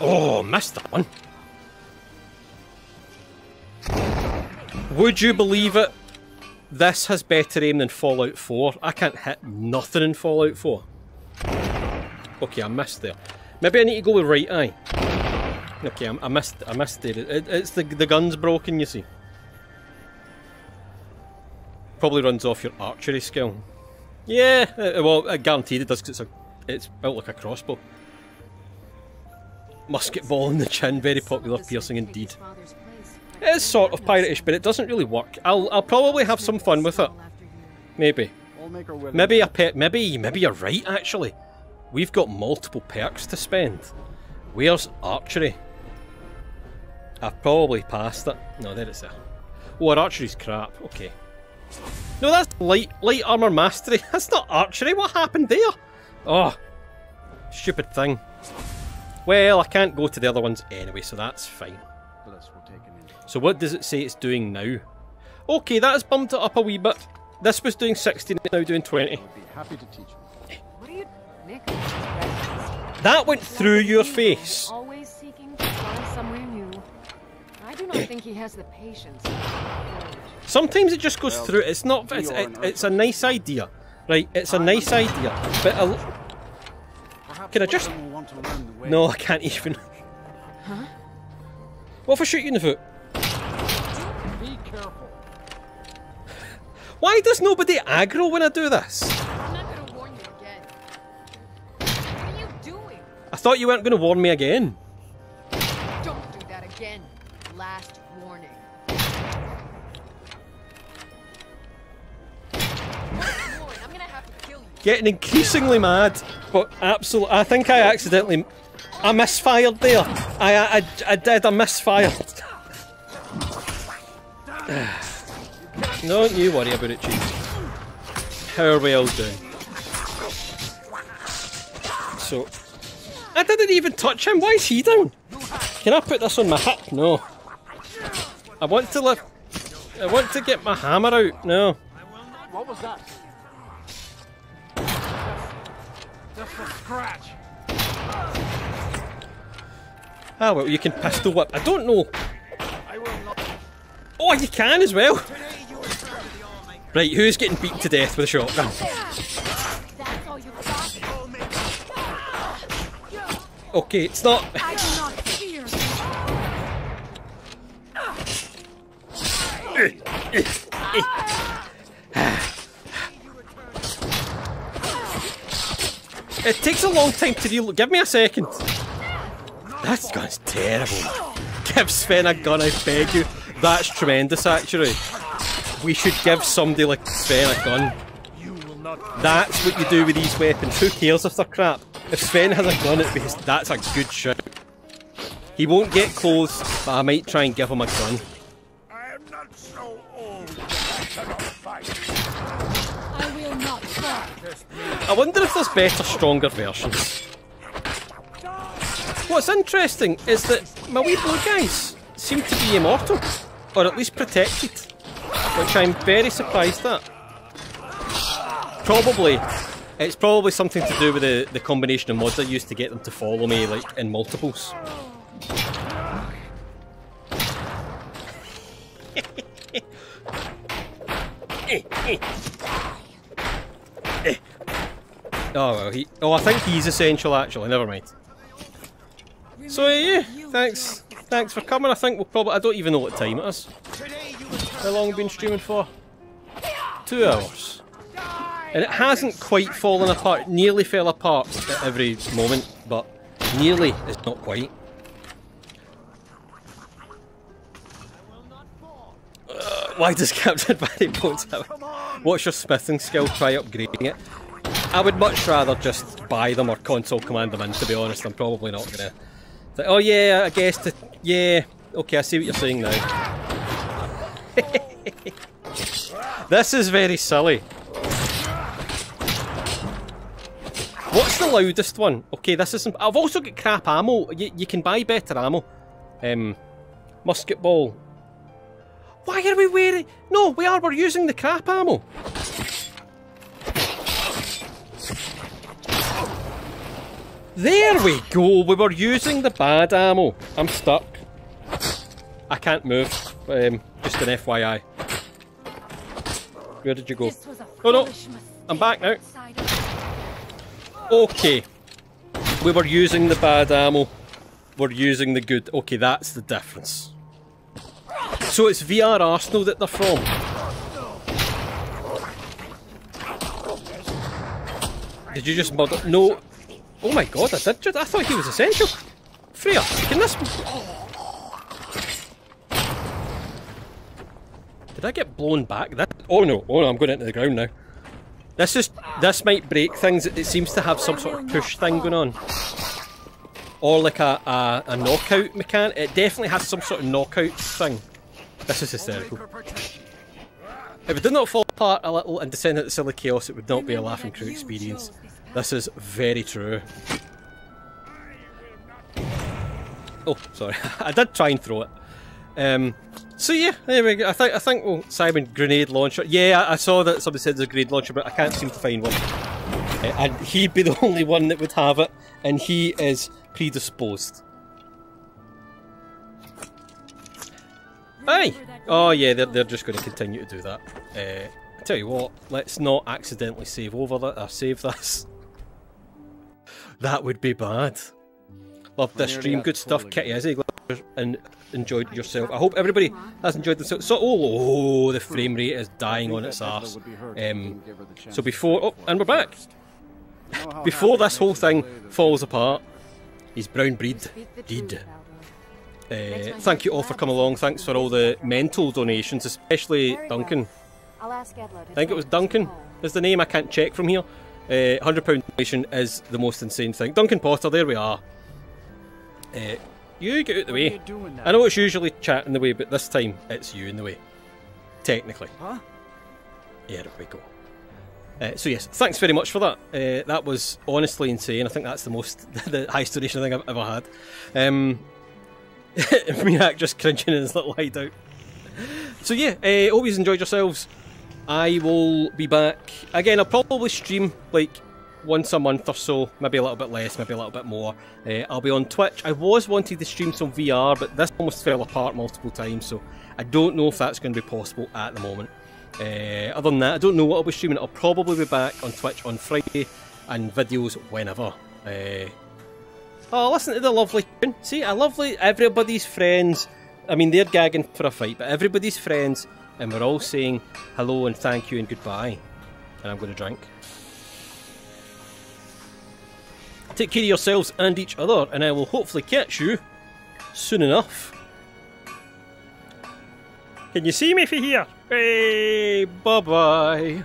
Oh, missed that one. Would you believe it? This has better aim than Fallout 4. I can't hit nothing in Fallout 4. Okay, I missed there. Maybe I need to go with right eye. Okay, I, missed. I missed it. it. It's the the gun's broken. You see. Probably runs off your archery skill. Yeah, uh, well, uh, guaranteed it does because it's a it's built like a crossbow. Musket ball in the chin, very popular piercing indeed. It is sort of piratish, but it doesn't really work. I'll I'll probably have some fun with it. Maybe. We'll make her willing. Maybe a pet. Maybe maybe you're right. Actually, we've got multiple perks to spend. Where's archery? I've probably passed it. No, there it's there. Oh, our archery's crap. Okay. No, that's light light armor mastery. (laughs) That's not archery. What happened there? Oh, stupid thing. Well, I can't go to the other ones anyway, so that's fine. Bliss will take an inch. So what does it say it's doing now? Okay, that has bumped it up a wee bit. This was doing 60, it's now doing 20. I'll be happy to teach you. What are you, Nick? Residence. That went through your face. Always seeking to try somewhere new. I do not (coughs) think he has the patience. Sometimes it just goes Well, through. It's not. It's, it, it's a nice idea, right? It's a nice idea, but a, Perhaps Can I just- want to learn the way. no, I can't even. What if I shoot you in the foot? Be careful. Why does nobody aggro when I do this? I'm not gonna warn you again. What are you doing? I thought you weren't going to warn me again. Getting increasingly mad, but absolutely. I think I accidentally. I misfired there. I, I, I did. I misfired. (sighs) Don't you worry about it, Chief. How are we all doing? So, I didn't even touch him. Why is he down? Can I put this on my hip? No. I want to lift. I want to get my hammer out. No. What was that? Just a scratch. Ah well, you can pistol whip. I don't know. I will not. Oh, you can as well. Right, who's getting beaten to death with a shotgun? That's all you got? Okay, it's not. I do not (laughs) It takes a long time to reload. Give me a second. That gun's terrible. Give Sven a gun, I beg you. That's tremendous, actually. We should give somebody like Sven a gun. That's what you do with these weapons. Who cares if they're crap? If Sven has a gun, it'd be his, that's a good shot. He won't get close, but I might try and give him a gun. I am not so old that I cannot fight. I will not fall. I wonder if there's better, stronger versions. What's interesting is that my wee blue guys seem to be immortal, or at least protected, which I'm very surprised at. Probably, it's probably something to do with the, the combination of mods I used to get them to follow me, like in multiples. (laughs) Oh well, he. Oh, I think he's essential actually. Never mind. So yeah, thanks, thanks for coming. I think we'll probably. I don't even know what time it is. How long have we been streaming for? Two hours. And it hasn't quite fallen apart. Nearly fell apart at every moment, but nearly is not quite. Uh, why does (laughs) Captain Barry Bones have? What's your smithing skill? Try upgrading it. I would much rather just buy them or console command them in, to be honest. I'm probably not gonna. Th- oh, yeah, I guess. To, yeah, okay, I see what you're saying now. (laughs) this is very silly. What's the loudest one? Okay, this isn't. I've also got crap ammo. You, you can buy better ammo. Um, musket ball. Why are we wearing? No, we are. We're using the crap ammo. There we go. We were using the bad ammo. I'm stuck. I can't move. Um, just an FYI. Where did you go? This was a Oh no, I'm back now. Okay. We were using the bad ammo. We're using the good. Okay, that's the difference. So it's VR Arsenal that they're from. Did you just murder? No. Oh my god, I did. Just, I thought he was essential. Frea, can this? Did I get blown back? That. Oh no! Oh no! I'm going into the ground now. This is. This might break things. It seems to have some sort of push thing going on, or like a a, a knockout mechanic. It definitely has some sort of knockout thing. This is hysterical. If it did not fall apart a little and descend into silly chaos, it would not be a laughing crew experience. This is very true. Oh, sorry. (laughs) I did try and throw it. Um, so yeah, there we go. I think I think well, Simon grenade launcher. Yeah, I, I saw that somebody said there's a grenade launcher, but I can't seem to find one. Uh, and he'd be (laughs) the only one that would have it, and he is predisposed. Aye. Oh yeah, they're, they're just going to continue to do that. Uh, I tell you what, let's not accidentally save over that or save (laughs) this. That would be bad. Love this stream. Good stuff, Kitty again. Izzy. And enjoyed yourself. I hope everybody has enjoyed themselves. So, oh, oh, the frame rate is dying on its arse. Um, so before, oh, and we're back. Before this whole thing falls apart, he's brown breed Speak the did. truth, Baldor. Uh, thank you all for coming along. Thanks for all the mental donations, especially Duncan. I'll ask Edlo I think it was Duncan. Is the name I can't check from here. Uh, Hundred pound donation is the most insane thing. Duncan Potter, there we are. Uh, you get out the What are you way. I know it's usually chat in the way, but this time it's you in the way. Technically. Huh? Yeah, there we go. Uh, so yes, thanks very much for that. Uh, that was honestly insane. I think that's the most, (laughs) the highest donation I think I've ever had. Um, (laughs) Miak just cringing in his little hideout. So yeah, uh, you enjoyed yourselves. I will be back again. I'll probably stream like once a month or so, maybe a little bit less, maybe a little bit more. Uh, I'll be on Twitch. I was wanting to stream some VR, but this almost fell apart multiple times, so I don't know if that's going to be possible at the moment. Uh, other than that, I don't know what I'll be streaming. I'll probably be back on Twitch on Friday and videos whenever. Uh, oh, listen to the lovely tune. See, I lovely everybody's friends. I mean, they're gagging for a fight, but everybody's friends, and we're all saying hello and thank you and goodbye. And I'm going to drink. Take care of yourselves and each other, and I will hopefully catch you soon enough. Can you see me from here? Hey, bye bye.